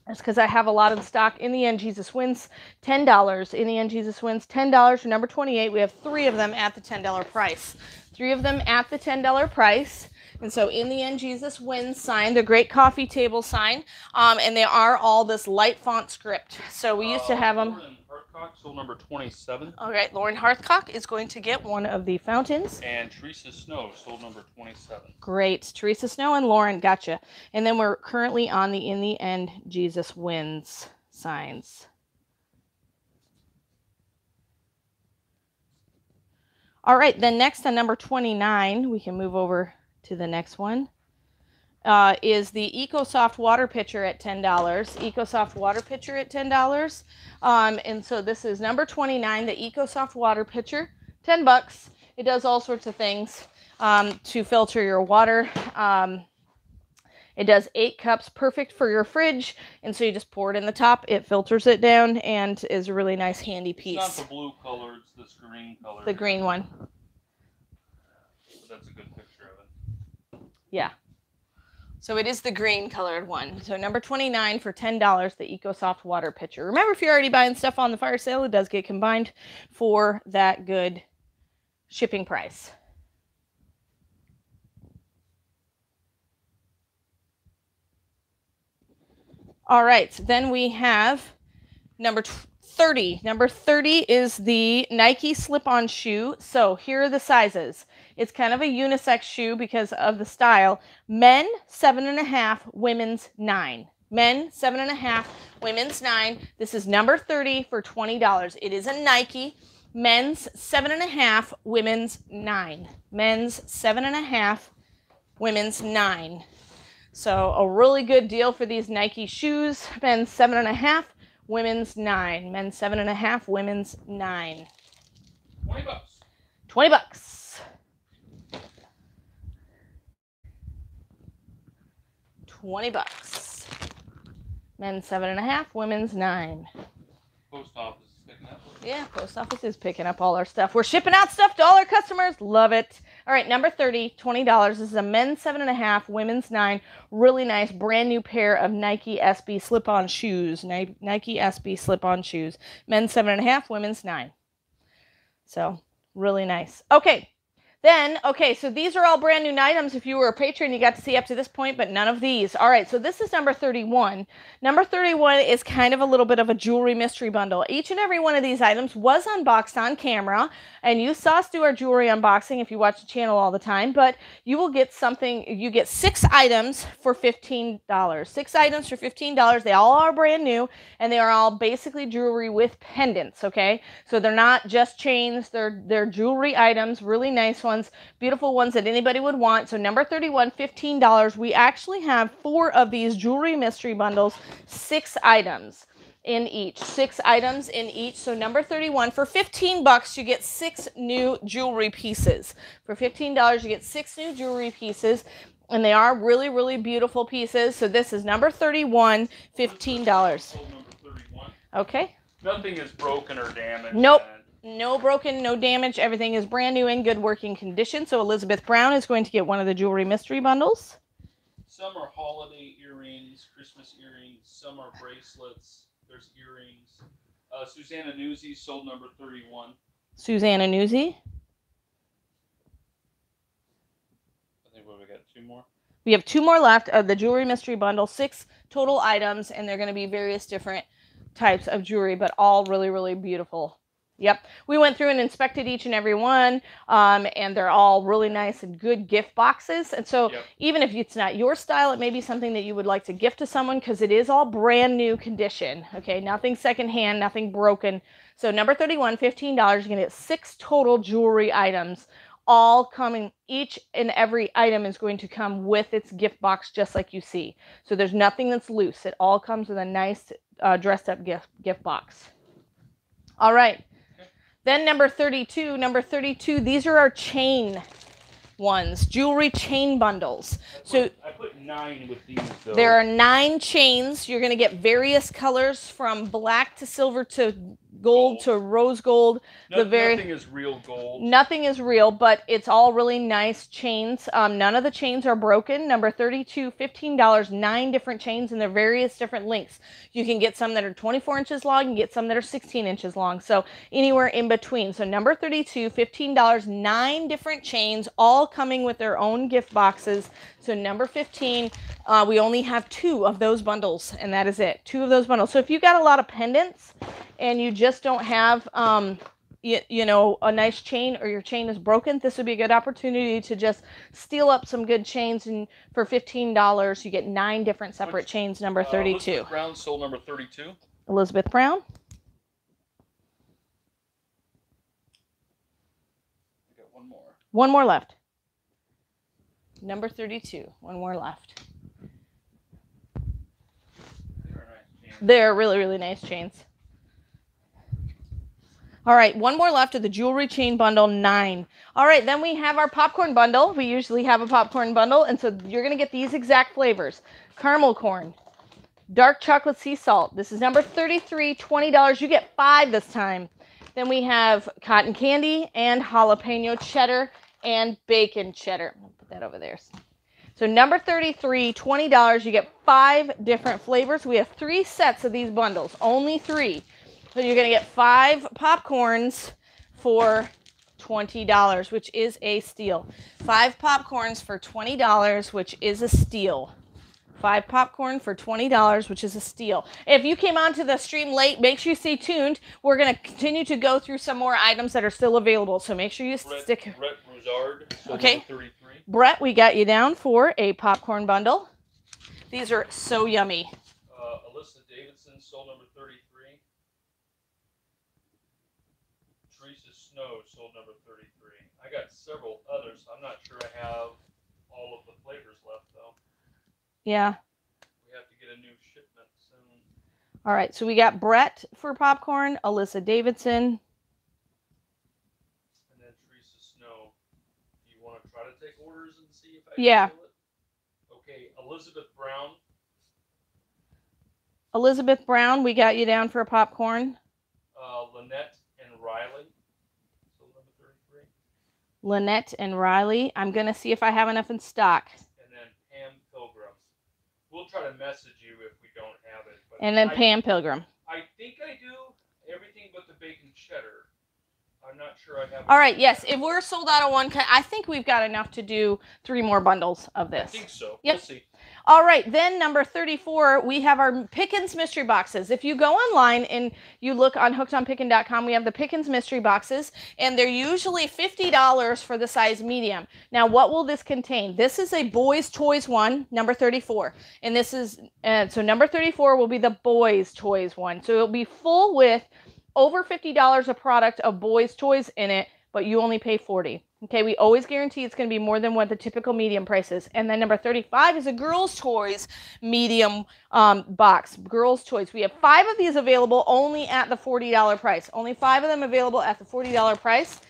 That's because I have a lot of the stock in the end. Jesus wins $10. In the end, Jesus wins $10 for number 28. We have three of them at the $10 price. Three of them at the $10 price. And so in the end, Jesus wins sign, the great coffee table sign. Um, and they are all this light font script. So we used to Uh, have them. Hartcock sold number 27. All right, Lauren Hearthcock is going to get one of the fountains. And Teresa Snow sold number 27. Great. Teresa Snow and Lauren, gotcha. And then we're currently on the in the end, Jesus wins signs. All right, then next on number 29, we can move over to the next one, uh, is the EcoSoft water pitcher at $10. EcoSoft water pitcher at $10. Um, and so this is number 29, the EcoSoft water pitcher, 10 bucks. It does all sorts of things um, to filter your water. Um, it does eight cups, perfect for your fridge. And so you just pour it in the top, it filters it down, and is a really nice, handy It's not piece. the blue color, it's this green color. The green one. But that's a good picture of it. Yeah. So it is the green colored one. So number 29 for $10, the EcoSoft water pitcher. Remember, if you're already buying stuff on the fire sale, it does get combined for that good shipping price. All right, then we have number 30. Number 30 is the Nike slip on shoe. So here are the sizes. It's kind of a unisex shoe because of the style. Men, seven and a half, women's nine. Men, seven and a half, women's nine. This is number 30 for $20. It is a Nike. Men's seven and a half, women's nine. Men's seven and a half, women's nine. So a really good deal for these Nike shoes. Men's seven and a half, women's nine. Men's seven and a half, women's nine. 20 bucks. 20 bucks. 20 bucks. Men's seven and a half, women's nine. Post office is picking up. Yeah, post office is picking up all our stuff. We're shipping out stuff to all our customers. Love it. All right, number 30, $20. This is a men's seven and a half, women's nine. Really nice, brand new pair of Nike SB slip on shoes. Nike SB slip on shoes. Men's seven and a half, women's nine. So, really nice. Okay, then, okay, so these are all brand new items. If you were a patron, you got to see up to this point, but none of these. All right, so this is number 31. Number 31 is kind of a little bit of a jewelry mystery bundle. Each and every one of these items was unboxed on camera, and you saw us do our jewelry unboxing if you watch the channel all the time, but you will get something, you get six items for $15. Six items for $15. They all are brand new, and they are all basically jewelry with pendants, okay? So they're not just chains, they're, they're jewelry items, really nice ones ones, beautiful ones that anybody would want. So number 31, $15. We actually have four of these jewelry mystery bundles, six items in each. Six items in each. So number 31, for 15 bucks, you get six new jewelry pieces. For $15, you get six new jewelry pieces. And they are really, really beautiful pieces. So this is number 31, $15. Okay. Nothing is broken or damaged. Nope. No broken, no damage. Everything is brand new in good working condition. So Elizabeth Brown is going to get one of the jewelry mystery bundles. Some are holiday earrings, Christmas earrings. Some are bracelets. There's earrings. Uh, Susanna Newsy sold number 31. Susanna Newsy. I think what we got two more. We have two more left of the jewelry mystery bundle, six total items, and they're going to be various different types of jewelry, but all really, really beautiful. Yep. We went through and inspected each and every one, um, and they're all really nice and good gift boxes. And so, Yep. even if it's not your style, it may be something that you would like to gift to someone because it is all brand new condition. Okay. Nothing secondhand, nothing broken. So, number 31, $15. You're going to get six total jewelry items all coming each and every item is going to come with its gift box just like you see so there's nothing that's loose it all comes with a nice uh, dressed up gift gift box all right then number 32 number 32 these are our chain ones jewelry chain bundles I put, So- I put nine with these though. there are nine chains you're going to get various colors from black to silver to gold, Gold. to rose gold no, the very- nothing is real gold. Nothing is real, but it's all really nice chains. Um, none of the chains are broken. Number 32, $15, nine different chains and they're various different lengths. You can get some that are 24 inches long and get some that are 16 inches long. So anywhere in between. So number 32, $15, nine different chains, all coming with their own gift boxes. So number 15, uh, we only have two of those bundles and that is it. Two of those bundles. So if you got a lot of pendants and you just don't have, um, you, you know a nice chain or your chain is broken this would be a good opportunity to just steal up some good chains and for $15 you get nine different separate Which, chains number Uh, 32 Elizabeth Brown sold number 32. elizabeth brown? I got one more. one more left. Number 32 one more left. They're they're really really nice chains all right, one more left of the jewelry chain bundle, nine. All right, then we have our popcorn bundle. We usually have a popcorn bundle, and so you're gonna get these exact flavors: caramel corn, dark chocolate sea salt. This is number 33, $20. You get five this time. Then we have cotton candy and jalapeno cheddar and bacon cheddar. I'll put that over there. So number 33, $20. You get five different flavors. We have three sets of these bundles, only three. So you're going to get five popcorns for $20, which is a steal. Five popcorns for $20, which is a steal. Five popcorn for $20, which is a steal. If you came onto the stream late, make sure you stay tuned. We're going to continue to go through some more items that are still available. So make sure you Brett, stick. Brett Broussard Okay. 33. Brett, we got you down for a popcorn bundle. These are so yummy. Uh, Alyssa Davidson sold number 33. Teresa Snow sold number 33. I got several others. I'm not sure I have all of the flavors left though. Yeah. We have to get a new shipment soon. All right. So we got Brett for popcorn, Alyssa Davidson. And then Teresa Snow. Do you want to try to take orders and see if I can Yeah. do it? Okay, Elizabeth Brown. Elizabeth Brown, we got you down for a popcorn. Uh, Lynette and Riley. So number 33. Lynette and Riley. I'm going to see if I have enough in stock. And then Pam Pilgrim. We'll try to message you if we don't have it. But And then I, Pam Pilgrim. I think I do everything but the bacon cheddar. I'm not sure I have. All right, yes. If we're sold out of one, I think we've got enough to do three more bundles of this. I think so. Yep. We'll see. All right, then number 34, we have our Pickens mystery boxes. If you go online and you look on hookedonpickin.com, we have the Pickens mystery boxes, and they're usually $50 for the size medium. Now, what will this contain? This is a boys' toys one, number 34. And this is, uh, so number 34 will be the boys' toys one. So it'll be full with over $50 of product of boys' toys in it, but you only pay 40 Okay, we always guarantee it's going to be more than what the typical medium price is. And then number 35 is a girls' toys medium um, box. Girls' toys. We have five of these available only at the $40 price. Only five of them available at the $40 price.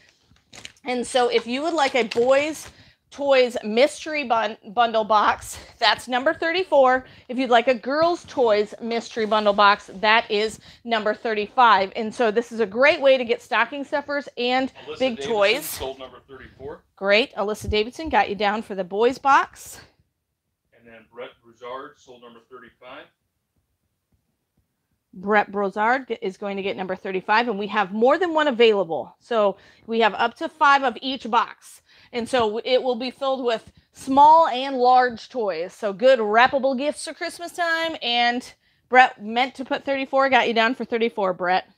And so if you would like a boys' toys mystery bun- bundle box, that's number 34. If you'd like a girls' toys mystery bundle box, that is number 35. And so this is a great way to get stocking stuffers and Alyssa big Davidson toys. Sold number 34. Great. Alyssa Davidson got you down for the boys box. And then Brett Broussard sold number 35. Brett Broussard is going to get number 35, and we have more than one available. So we have up to five of each box. And so it will be filled with small and large toys. So good wrappable gifts for Christmas time. And Brett meant to put 34, got you down for 34, Brett.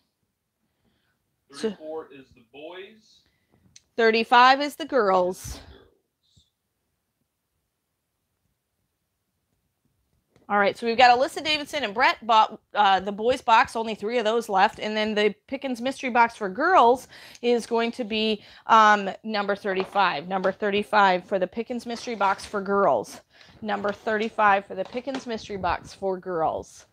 So- 34 is the boys. 35 is the girls. Girls. All right, so we've got Alyssa Davidson and Brett bought uh, the boys box, only three of those left, and then the Pickens mystery box for girls is going to be um, number 35. Number 35 for the Pickens mystery box for girls. Number 35 for the Pickens mystery box for girls.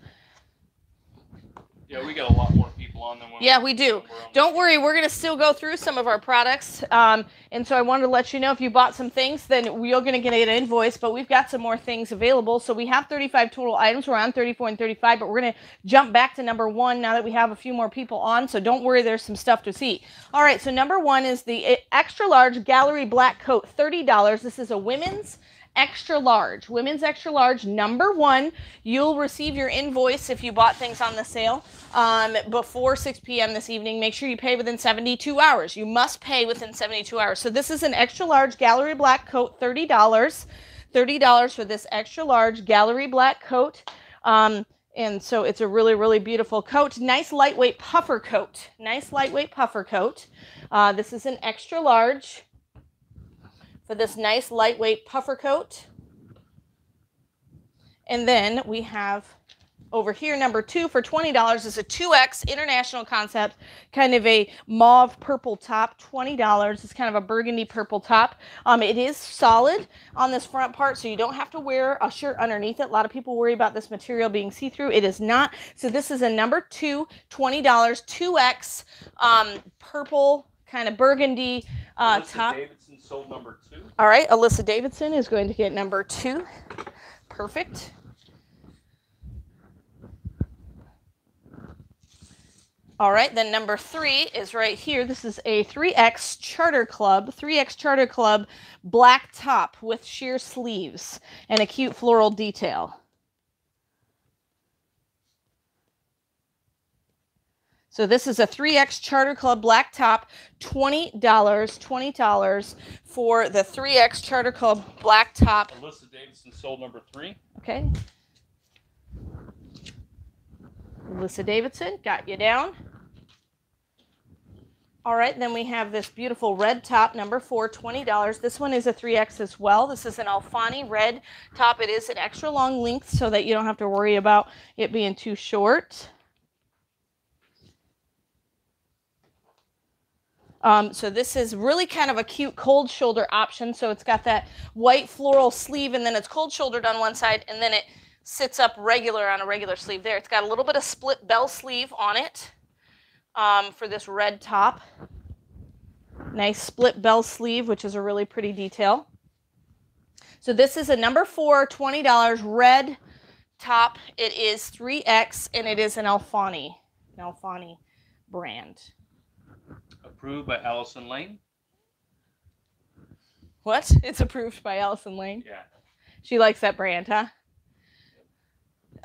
Yeah, we got a lot more people on than when Yeah, we do. on Don't worry, we're going to still go through some of our products. Um, and so I wanted to let you know if you bought some things, then you're going to get an invoice, but we've got some more things available. So we have 35 total items. We're on 34 and 35, but we're going to jump back to number one now that we have a few more people on. So don't worry, there's some stuff to see. All right, so number one is the eh, extra large gallery black coat, $30. This is a women's extra large. Women's extra large, number one. You'll receive your invoice if you bought things on the sale um, before 6 p.m. this evening. Make sure you pay within 72 hours. You must pay within 72 hours. So this is an extra large gallery black coat, $30. $30 for this extra large gallery black coat. Um, and so it's a really, really beautiful coat. Nice lightweight puffer coat. Nice lightweight puffer coat. Uh, this is an extra large for this nice lightweight puffer coat. And then we have over here, number two for $20 is a 2X international concept, kind of a mauve purple top, $20. It's kind of a burgundy purple top. Um, it is solid on this front part, so you don't have to wear a shirt underneath it. A lot of people worry about this material being see-through. It is not. So this is a number two, $20, 2X um, purple, kind of burgundy uh, top. Davidson sold number two. All right, Alyssa Davidson is going to get number two. Perfect. All right, then number three is right here. This is a 3X Charter Club, 3X Charter Club black top with sheer sleeves and a cute floral detail. So this is a 3X Charter Club black top, $20, $20 for the 3X Charter Club black top. Alyssa Davidson sold number three. Okay. Alyssa Davidson, got you down. All right, then we have this beautiful red top, number four, $20. This one is a 3X as well. This is an Alfani red top. It is an extra long length so that you don't have to worry about it being too short. Um, so this is really kind of a cute cold shoulder option. So it's got that white floral sleeve and then it's cold shouldered on one side and then it sits up regular on a regular sleeve there. It's got a little bit of split bell sleeve on it um, for this red top. Nice split bell sleeve, which is a really pretty detail. So this is a number four, $20 red top. It is 3X and it is an Alfani, an Alfani brand. Approved by Allison Lane. What? It's approved by Allison Lane. Yeah. She likes that brand, huh?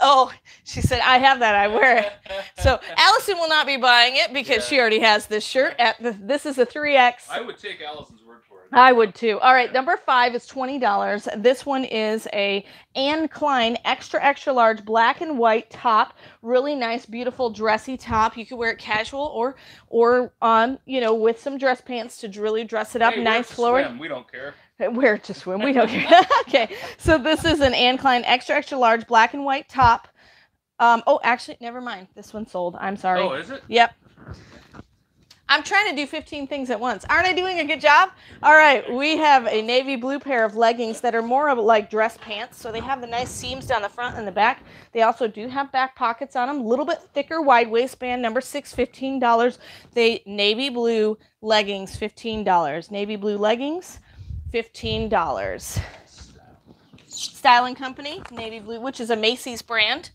Oh, she said, I have that. I wear it. So Allison will not be buying it because Yeah. she already has this shirt. At the, this is a 3X. I would take Allison's word for it. I would too. All right, number five is twenty dollars. This one is a Anne Klein extra extra large black and white top. Really nice, beautiful, dressy top. You could wear it casual or or um you know with some dress pants to really dress it up. Hey, nice to We don't care. Wear it to swim. We don't care. okay, so this is an Anne Klein extra extra large black and white top. Um. Oh, actually, never mind. This one sold. I'm sorry. Oh, is it? Yep. I'm trying to do 15 things at once. Aren't I doing a good job? All right, we have a navy blue pair of leggings that are more of like dress pants. So they have the nice seams down the front and the back. They also do have back pockets on them, a little bit thicker wide waistband, number six, $15. They navy blue leggings, $15. Navy blue leggings, $15. Style and Company, navy blue, which is a Macy's brand.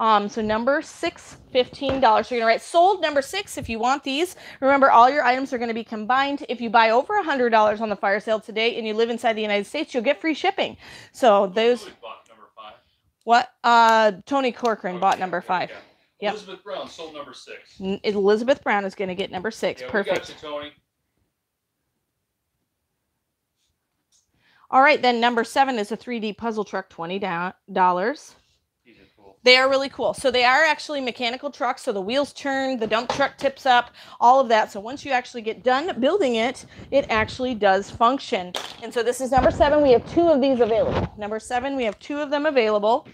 Um, so number six, $15. So you're gonna write sold number six if you want these. Remember, all your items are gonna be combined. If you buy over a hundred dollars on the fire sale today and you live inside the United States, you'll get free shipping. So those Who bought number five? what? Uh, Tony Corcoran bought number five. okay. Yep. Elizabeth Brown sold number six. N- Elizabeth Brown is gonna get number six. Yeah, Perfect. you, Tony. All right, then number seven is a 3D puzzle truck, twenty dollars. These are cool. They are really cool. So they are actually mechanical trucks. So the wheels turn, the dump truck tips up, all of that. So once you actually get done building it, it actually does function. And so this is number seven. We have two of these available. Number seven, we have two of them available.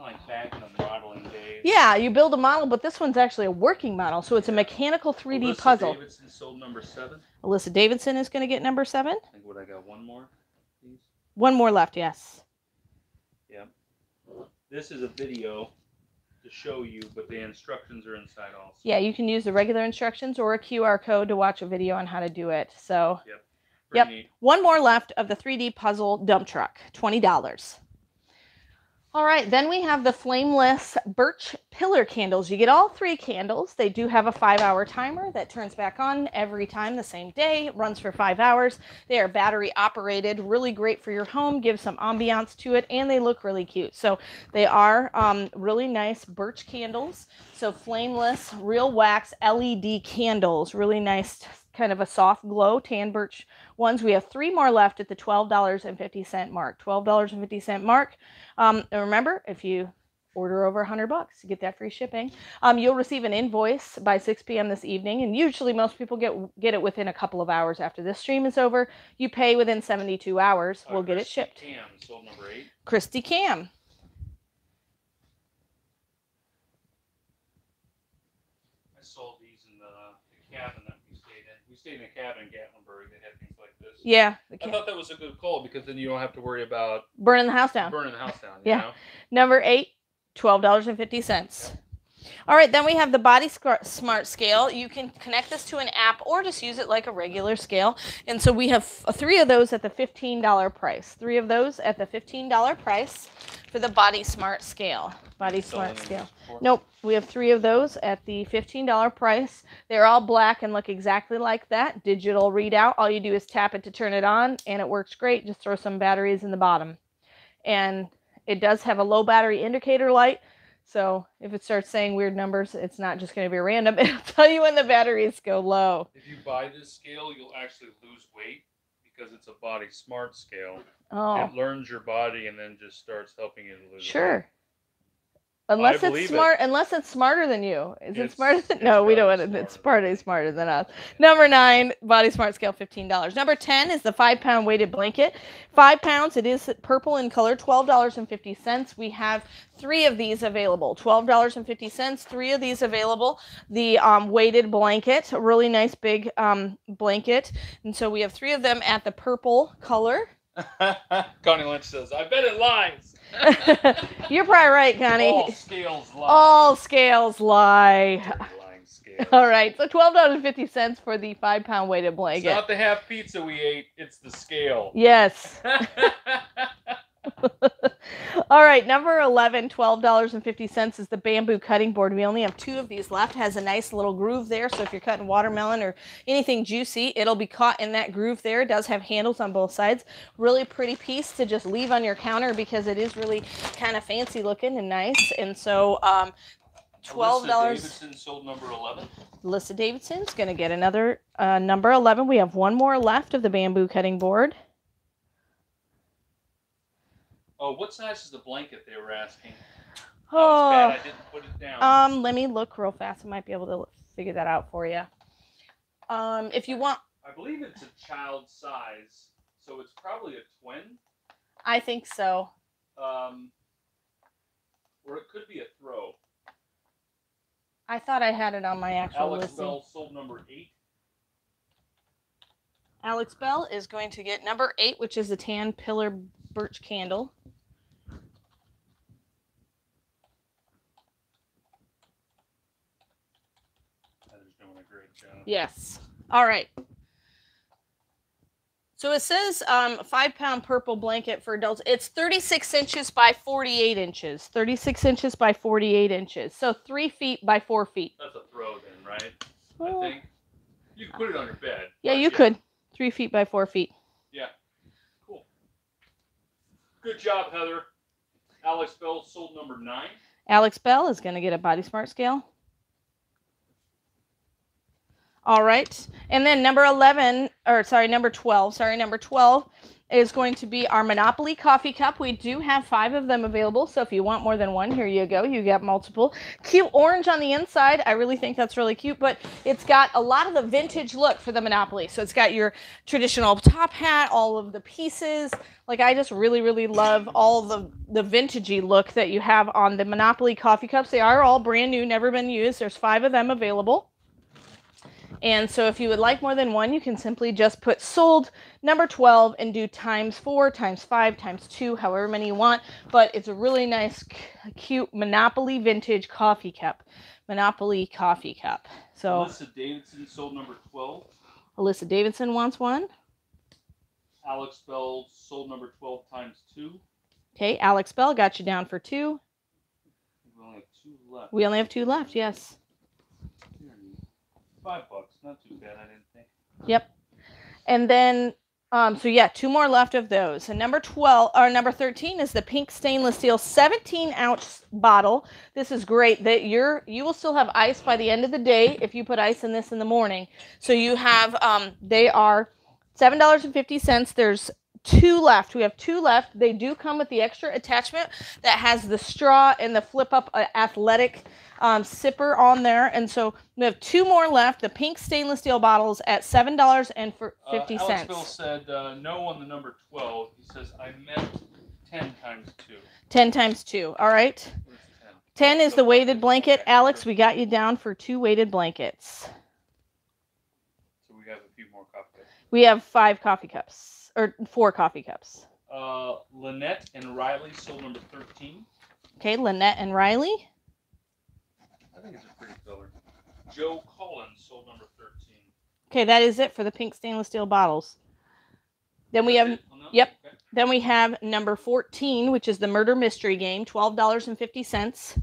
Like back in the modeling days. Yeah, you build a model, but this one's actually a working model. So it's a mechanical 3D Alyssa puzzle. Davidson sold number seven. Alyssa Davidson is going to get number seven. I think what I got one more. Please. One more left, yes. Yep. This is a video to show you, but the instructions are inside also. Yeah, you can use the regular instructions or a QR code to watch a video on how to do it. So Pretty Yep. neat. One more left of the 3D puzzle dump truck, $20. All right, then we have the flameless birch pillar candles. You get all three candles. They do have a five hour timer that turns back on every time the same day. It runs for five hours. They are battery operated, really great for your home, give some ambiance to it, and they look really cute. So they are um, really nice birch candles. So flameless, real wax LED candles, really nice, kind of a soft glow, tan birch ones. We have three more left at the $12.50 mark. $12.50 mark. Um, and remember, if you order over 100 bucks, you get that free shipping. Um, you'll receive an invoice by 6 p.m. this evening, and usually most people get get it within a couple of hours after this stream is over. You pay within 72 hours, Uh, we'll get it shipped. Cam sold number eight. Christy Cam. I sold these in the, the cabin that we stayed in. We stayed in a cabin in Gatlinburg that had things like this. Yeah, I thought that was a good call because then you don't have to worry about burning the house down. burning the house down. You Yeah. Know? Number eight, $12.50. All right, then we have the Body Smart Scale. You can connect this to an app or just use it like a regular scale. And so we have three of those at the $15 price. Three of those at the $15 price for the Body Smart Scale. Body Smart Scale. Nope, we have three of those at the $15 price. They're all black and look exactly like that. Digital readout. All you do is tap it to turn it on, and it works great. Just throw some batteries in the bottom. And it does have a low battery indicator light. So if it starts saying weird numbers, it's not just going to be random. It'll tell you when the batteries go low. If you buy this scale, you'll actually lose weight because it's a body smart scale. Oh, It learns your body and then just starts helping you lose weight. Sure. Unless it's believe it. smart, unless it's smarter than you. Is it smarter than? No, we don't want it. It's smarter. smarter than us. Number nine, Body Smart Scale, fifteen dollars. Number ten is the five pound weighted blanket. Five pounds. It is purple in color. Twelve dollars and fifty cents. We have three of these available. Twelve dollars and fifty cents. Three of these available. The um, weighted blanket, a really nice big um, blanket, and so we have three of them at the purple color. Connie Lynch says, "I bet it lies." You're probably right, Connie. All scales lie. All scales lie. Dirty lying scale. scale. All right, so twelve dollars and fifty cents for the five pound weighted It's blanket. not the half pizza we ate, it's the scale. Yes. All right, number 11, $12.50 is the bamboo cutting board. We only have two of these left. Has a nice little groove there, so if you're cutting watermelon or anything juicy, it'll be caught in that groove there. It does have handles on both sides. Really pretty piece to just leave on your counter because it is really kind of fancy looking and nice. And so um, $12. Alyssa Davidson sold number 11. Alyssa Davidson's going to get another uh, number 11. We have one more left of the bamboo cutting board. Oh, what size is the blanket they were asking? Oh. I didn't put it down. Um, let me look real fast. I might be able to figure that out for you. Um, if you want, I believe it's a child size, so it's probably a twin. I think so. Um, or it could be a throw. I thought I had it on my actual Alex listing. Bell sold number eight. Alex Bell is going to get number eight, which is a tan pillar birch candle. Heather's doing a great job. Yes. All right. So it says um, five pound purple blanket for adults. It's 36 inches by 48 inches. 36 inches by 48 inches. So three feet by four feet. That's a throw then, right? Well, I think. You can put it on your bed. yeah, you could. Three feet by four feet. Yeah. Cool. Good job, Heather. Alex Bell sold number nine. Alex Bell is going to get a Body Smart scale. All right. And then number 11, or sorry, number 12, sorry, number 12 is going to be our Monopoly coffee cup. We do have five of them available. So if you want more than one, here you go. You get multiple. Cute orange on the inside. I really think that's really cute, but it's got a lot of the vintage look for the Monopoly. So it's got your traditional top hat, all of the pieces. Like I just really, really love all the the vintagey look that you have on the Monopoly coffee cups. They are all brand new, never been used. There's five of them available. And so if you would like more than one, you can simply just put sold number 12 and do times four, times five, times two, however many you want. But it's a really nice, cute Monopoly vintage coffee cup. Monopoly coffee cup. So Alyssa Davidson sold number 12. Alyssa Davidson wants one. Alex Bell sold number 12 times two. Okay, Alex Bell got you down for two. We only have two left. We only have two left, yes. Five bucks. Not too bad, I didn't think. Yep. And then, um, so yeah, two more left of those. And number 12, or number 13 is the pink stainless steel 17 ounce bottle. This is great that you're, you will still have ice by the end of the day if you put ice in this in the morning. So you have, um, they are $7.50. There's two left. We have two left. They do come with the extra attachment that has the straw and the flip up uh, athletic um, sipper on there. And so we have two more left. The pink stainless steel bottles at seven dollars and for Uh, fifty Alex cents. Bell said uh, no on the number 12. He says, I meant 10 times two. Ten times two. All right. 10? Ten is the weighted blanket. Alex, we got you down for two weighted blankets. So we have a few more coffee. We have five coffee cups or four coffee cups. Uh, Lynette and Riley sold number 13. Okay, Lynette and Riley. I think it's a pretty color. Joe Collins sold number 13. Okay, that is it for the pink stainless steel bottles. Then we have That's it on that? yep. Okay. then we have number 14, which is the murder mystery game, $12.50. These are fun to do.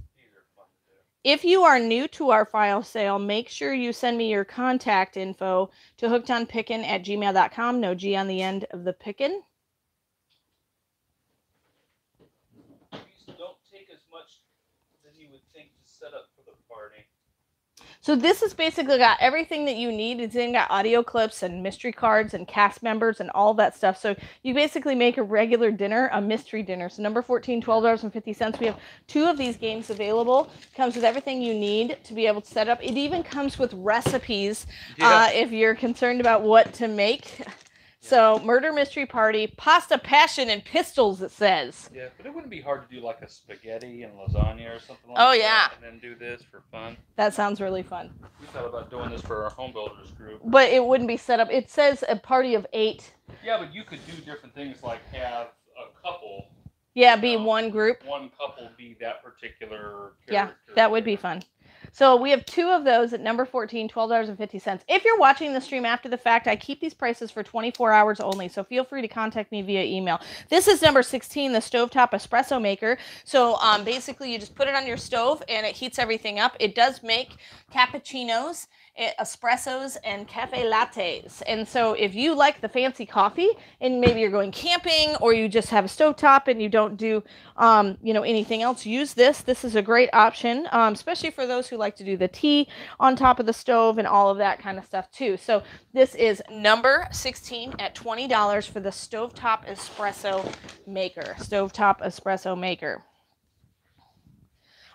If you are new to our file sale, make sure you send me your contact info to hookedonpickin at gmail.com. No G on the end of the pickin. These don't take as much than you would think to set up for the party. So this has basically got everything that you need. It's in got audio clips and mystery cards and cast members and all that stuff. So you basically make a regular dinner a mystery dinner. So number 14, $12.50. We have two of these games available. Comes with everything you need to be able to set up. It even comes with recipes uh, if you're concerned about what to make. So murder mystery party, pasta passion and pistols. It says. yeah, but it wouldn't be hard to do like a spaghetti and lasagna or something like Oh, that. yeah. And then do this for fun. That sounds really fun. We thought about doing this for our home builders group. But it wouldn't be set up. It says a party of eight. Yeah, but you could do different things like have a couple, Yeah, be one group. one couple be that particular Yeah, character. that would be fun. So we have two of those at number 14, $12.50. If you're watching the stream after the fact, I keep these prices for 24 hours only. So feel free to contact me via email. This is number 16, the stovetop espresso maker. So um, basically, you just put it on your stove and it heats everything up. It does make cappuccinos espressos and cafe lattes. And so if you like the fancy coffee and maybe you're going camping or you just have a stovetop and you don't do um, you know anything else, use this. This is a great option, um, especially for those who like to do the tea on top of the stove and all of that kind of stuff too. So this is number 16 at $20 for the stovetop espresso maker. Stovetop espresso maker.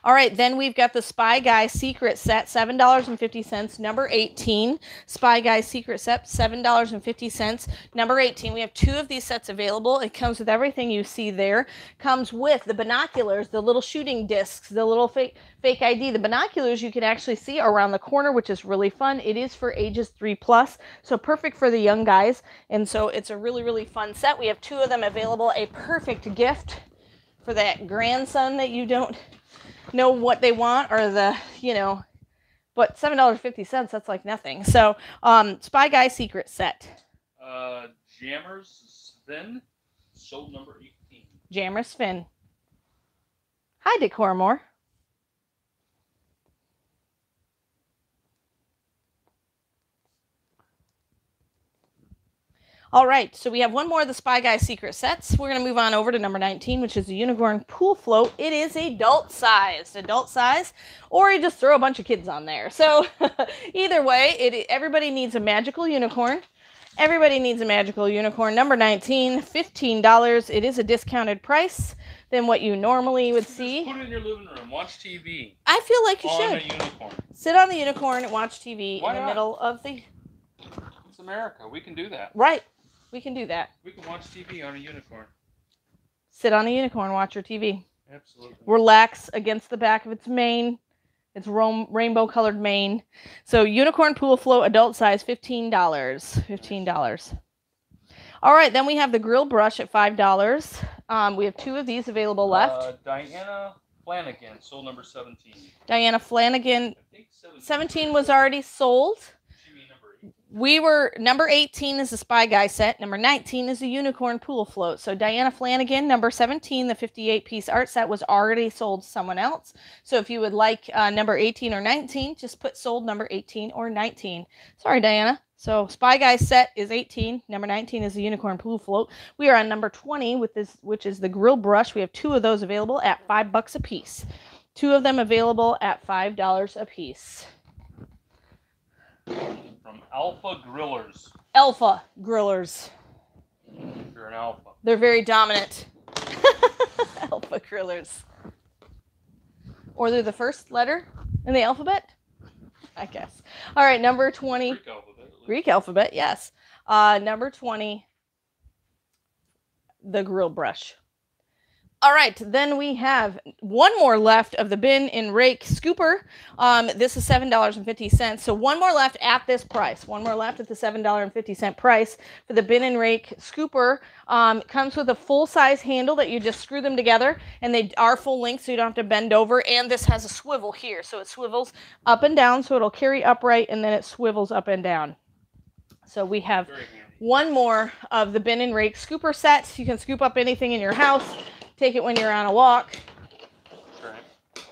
All right, then we've got the Spy Guy Secret Set, $7.50. Number 18, Spy Guy Secret Set, $7.50. Number 18, we have two of these sets available. It comes with everything you see there. Comes with the binoculars, the little shooting discs, the little fake, fake ID. The binoculars you can actually see around the corner, which is really fun. It is for ages 3 plus, so perfect for the young guys. And so it's a really, really fun set. We have two of them available. A perfect gift for that grandson that you don't know what they want or the you know but seven dollars fifty cents that's like nothing. So um spy guy secret set. Uh, Jammers finn sold number 18. jammers finn. Hi decormore All right, so we have one more of the Spy Guy secret sets. We're going to move on over to number 19, which is the Unicorn Pool Float. It is adult sized, adult size, or you just throw a bunch of kids on there. So either way, it everybody needs a magical unicorn. Everybody needs a magical unicorn. Number 19, $15. It is a discounted price than what you normally would Just see. put it in your living room. Watch TV. I feel like you on should a unicorn. sit on the unicorn and watch TV Why in the not? middle of the. It's America. We can do that. Right, we can do that. We can watch TV on a unicorn. Sit on a unicorn, watch your TV. Absolutely. relax against the back of its mane. It's rom- rainbow colored mane. So unicorn pool float adult size $15. $15. All right, then we have the grill brush at $5. Um, we have two of these available left. Uh, Diana Flanagan, sold number 17. Diana Flanagan I think 17, 17 was already sold. She mean number 8. We were number 18 is the Spy Guy set. Number 19 is the Unicorn Pool Float. So Diana Flanagan, number 17, the 58 piece art set was already sold to someone else. So if you would like uh, number 18 or 19, just put sold number 18 or 19. Sorry, Diana. So Spy Guy set is 18. Number 19 is the Unicorn Pool Float. We are on number 20 with this, which is the Grill Brush. We have two of those available at five bucks a piece. Two of them available at five dollars a piece. From Alpha Grillers. Alpha Grillers. You're an alpha. They're very dominant. Alpha grillers. Or they're the first letter in the alphabet? I guess. All right, number 20. Greek alphabet. Greek alphabet, yes. Uh, number 20, the grill brush. All right, then we have one more left of the bin and rake scooper. Um, this is $7.50. So one more left at this price. One more left at the $7.50 price for the bin and rake scooper. Um, comes with a full size handle that you just screw them together and they are full length so you don't have to bend over. And this has a swivel here. So it swivels up and down so it'll carry upright and then it swivels up and down. So we have one more of the bin and rake scooper sets. You can scoop up anything in your house, take it when you're on a walk, right.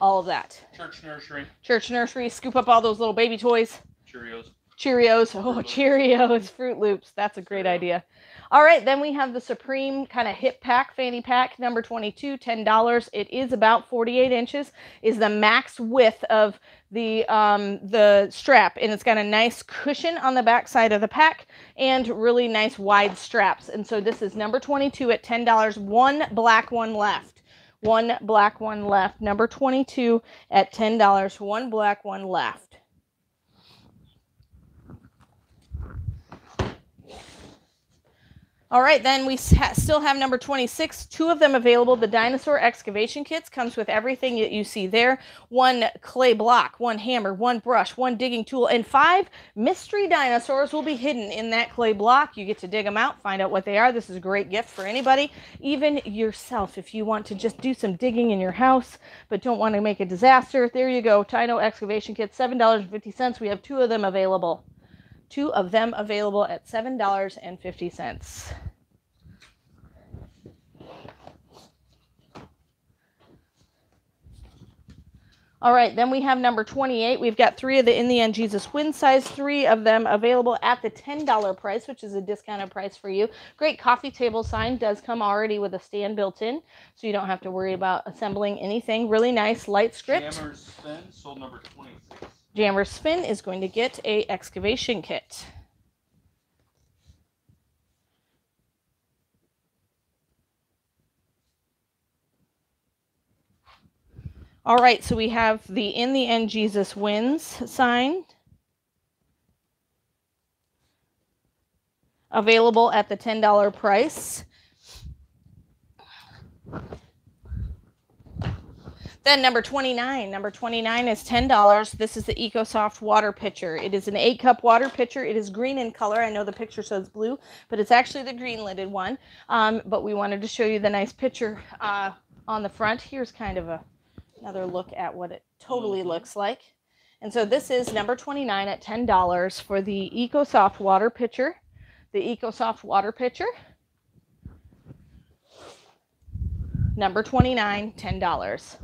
all of that. Church nursery. Church nursery, scoop up all those little baby toys. Cheerios. Cheerios. Oh, Cheerios, Froot Loops. That's a great idea. All right, then we have the Supreme kind of hip pack, fanny pack, number 22, $10. It is about 48 inches, is the max width of the um, the strap, and it's got a nice cushion on the back side of the pack and really nice wide straps. And so this is number 22 at $10. One black one left. One black one left. Number 22 at $10. One black one left. All right, then we ha- still have number 26, two of them available. The dinosaur excavation kits comes with everything that you see there. One clay block, one hammer, one brush, one digging tool, and five mystery dinosaurs will be hidden in that clay block. You get to dig them out, find out what they are. This is a great gift for anybody, even yourself if you want to just do some digging in your house but don't want to make a disaster. There you go. Dino excavation kit, $7.50. We have two of them available two of them available at $7.50. All right, then we have number 28. We've got three of the In the End Jesus Win size, three of them available at the $10 price, which is a discounted price for you. Great coffee table sign does come already with a stand built in, so you don't have to worry about assembling anything. Really nice light script. Jammers Spin, sold number 26. Jammer Spin is going to get a excavation kit. All right, so we have the In the End Jesus Wins sign available at the $10 price. Then number 29. Number 29 is $10. This is the EcoSoft water pitcher. It is an 8 cup water pitcher. It is green in color. I know the picture says blue, but it's actually the green lidded one. Um, but we wanted to show you the nice picture uh, on the front. Here's kind of a another look at what it totally Mhm. looks like. And so this is number 29 at $10 for the EcoSoft water pitcher. The EcoSoft water pitcher. Number 29, $10.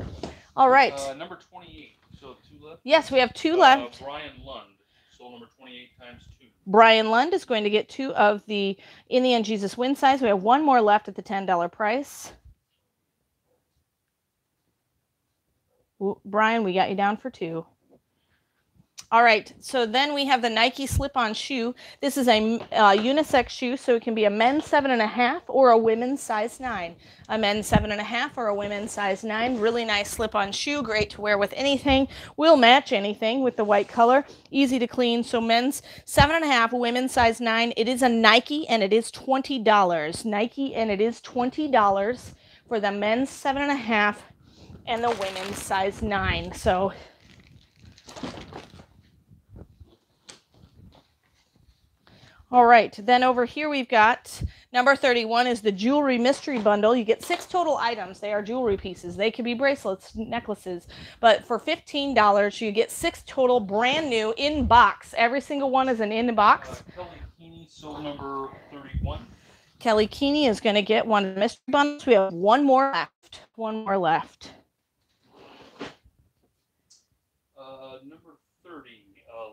All right. Uh, number 28. So two left. Yes, we have two Uh, left. Brian Lund, sold number 28 times two. Brian Lund is going to get two of the In the End Jesus Win size. We have one more left at the $10 price. Brian, we got you down for two. All right, so then we have the Nike slip-on shoe. This is a uh, unisex shoe, so it can be a men's seven and a half or a women's size nine. A men's seven and a half or a women's size nine. Really nice slip-on shoe, great to wear with anything. Will match anything with the white color. Easy to clean. So men's seven and a half, women's size nine. It is a Nike and it is twenty dollars. Nike and it is twenty dollars for the men's seven and a half and the women's size nine. So All right, then over here we've got number 31 is the jewelry mystery bundle. You get six total items. They are jewelry pieces. They could be bracelets, necklaces, but for $15 you get six total brand new in box. Every single one is an in Uh, box. Kelly Keeney, sold number 31. Kelly Keeney is going to get one of the mystery bundles. We have one more left. One more left. Uh, number 30. Uh,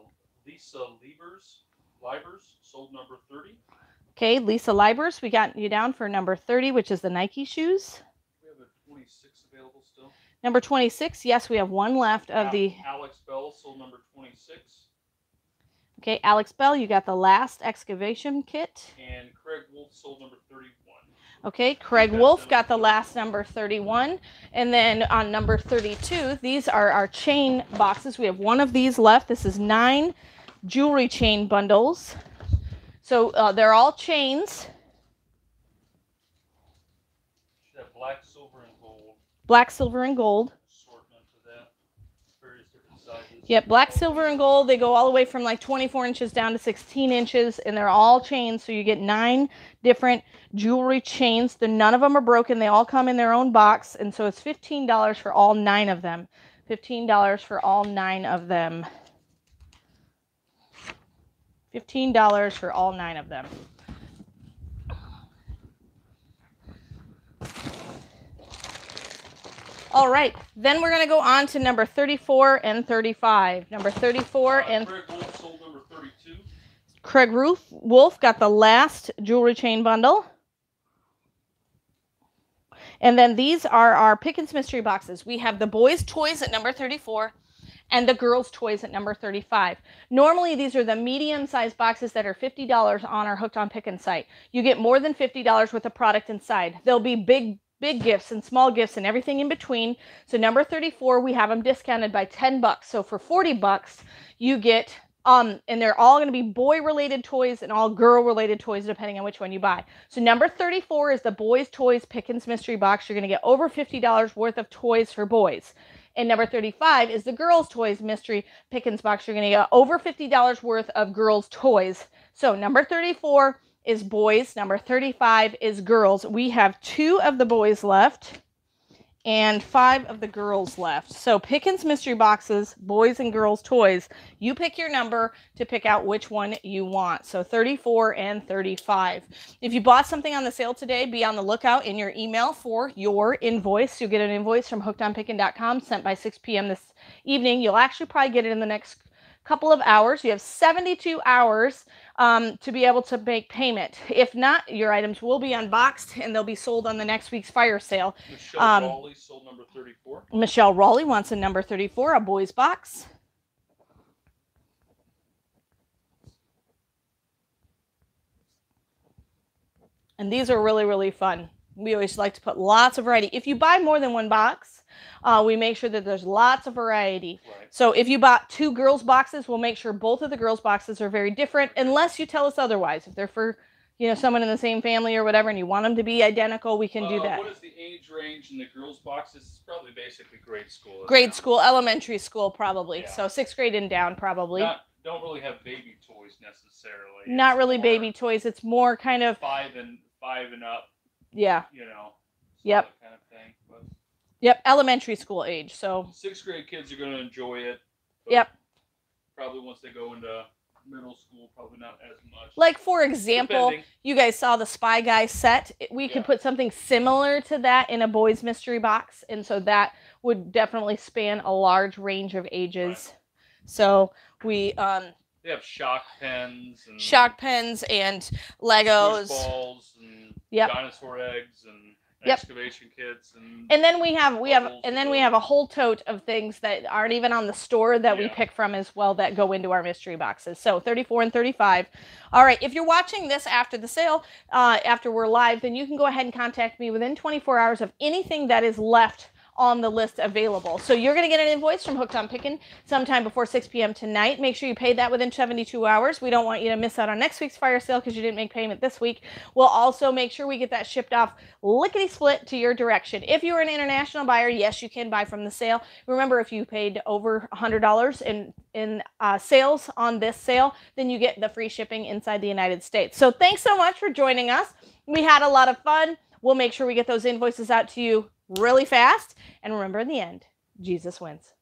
Lisa Liebers, Libers, sold number 30. Okay, Lisa Libers, we got you down for number 30, which is the Nike shoes. We have a 26 available still. Number 26, yes, we have one left of the. Alex Bell, sold number 26. Okay, Alex Bell, you got the last excavation kit. And Craig Wolf, sold number 31. Okay, Craig got Wolf got the last number 31. And then on number 32, these are our chain boxes. We have one of these left. This is nine jewelry chain bundles. So uh, they're all chains, black, silver, and gold black, silver, and gold. assortment of that. Various different sizes. Yep, black, silver, and gold. They go all the way from like 24 inches down to 16 inches, and they're all chains. So you get nine different jewelry chains. The none of them are broken. They all come in their own box, and so it's $15 for all nine of them. $15 for all nine of them. $15 for all nine of them. All right, then we're going to go on to number 34 and 35. Number 34 Uh, and Craig Wolf, sold number 32. Craig Roof Wolf got the last jewelry chain bundle. And then these are our Pickin's mystery boxes. We have the boys' toys at number 34 and the girls' toys at number 35. Normally, these are the medium sized boxes that are $50 on our Hooked on Pickin's site. You get more than $50 worth of product inside. There'll be big, big gifts and small gifts and everything in between. So, number 34, we have them discounted by 10 bucks. So, for 40 bucks, you get Um, and they're all going to be boy related toys and all girl related toys, depending on which one you buy. So, number 34 is the Boys Toys Pickin's Mystery Box. You're going to get over $50 worth of toys for boys. And number 35 is the Girls Toys Mystery Pickin's Box. You're going to get over $50 worth of girls' toys. So, number 34 is boys, number 35 is girls. We have two of the boys left and five of the girls left. So Pickin's mystery boxes, boys and girls toys. You pick your number to pick out which one you want. So 34 and 35. If you bought something on the sale today, be on the lookout in your email for your invoice. You'll get an invoice from hookedonpickin.com sent by 6 p.m. this evening. You'll actually probably get it in the next couple of hours. You have 72 hours um, to be able to make payment. If not, your items will be unboxed and they'll be sold on the next week's fire sale. Michelle Um, Raleigh sold number 34. Michelle Raleigh wants a number 34, a boys box. And these are really, really fun. We always like to put lots of variety. If you buy more than one box, uh, we make sure that there's lots of variety. Right. So if you bought two girls boxes, we'll make sure both of the girls boxes are very different, unless you tell us otherwise. If they're for, you know, someone in the same family or whatever, and you want them to be identical, we can do Uh, that. What is the age range in the girls' boxes? It's probably basically grade school. Grade it? school, elementary school, probably. Yeah. So sixth grade and down, probably. Not, Not, don't really have baby toys necessarily. It's really baby toys. It's more kind of Five and five and up, yeah, you know. Yep. Kind of yep, elementary school age. So sixth grade kids are going to enjoy it. Yep. Probably once they go into middle school, probably not as much. like for example, Depending. you guys saw the Spy Guy set. We could Yeah. put something similar to that in a boys mystery box, and so that would definitely span a large range of ages. So we um They have shock pens and shock pens and Legos. balls and Yep. dinosaur eggs and Yep. excavation kits and, And then we have we have and then we have a whole tote of things that aren't even on the store that we pick from as well that go into our mystery boxes. So 34 and 35. All right, if you're watching this after the sale, uh, after we're live, then you can go ahead and contact me within 24 hours of anything that is left on the list available. So you're going to get an invoice from Hooked on Pickin' sometime before 6 p.m. tonight. Make sure you pay that within 72 hours. We don't want you to miss out on next week's fire sale because you didn't make payment this week. We'll also make sure we get that shipped off lickety split to your direction. If you're an international buyer, yes, you can buy from the sale. Remember, if you paid over $100 in in uh, sales on this sale, then you get the free shipping inside the United States. So thanks so much for joining us. We had a lot of fun. We'll make sure we get those invoices out to you really fast. And remember, in the end, Jesus wins.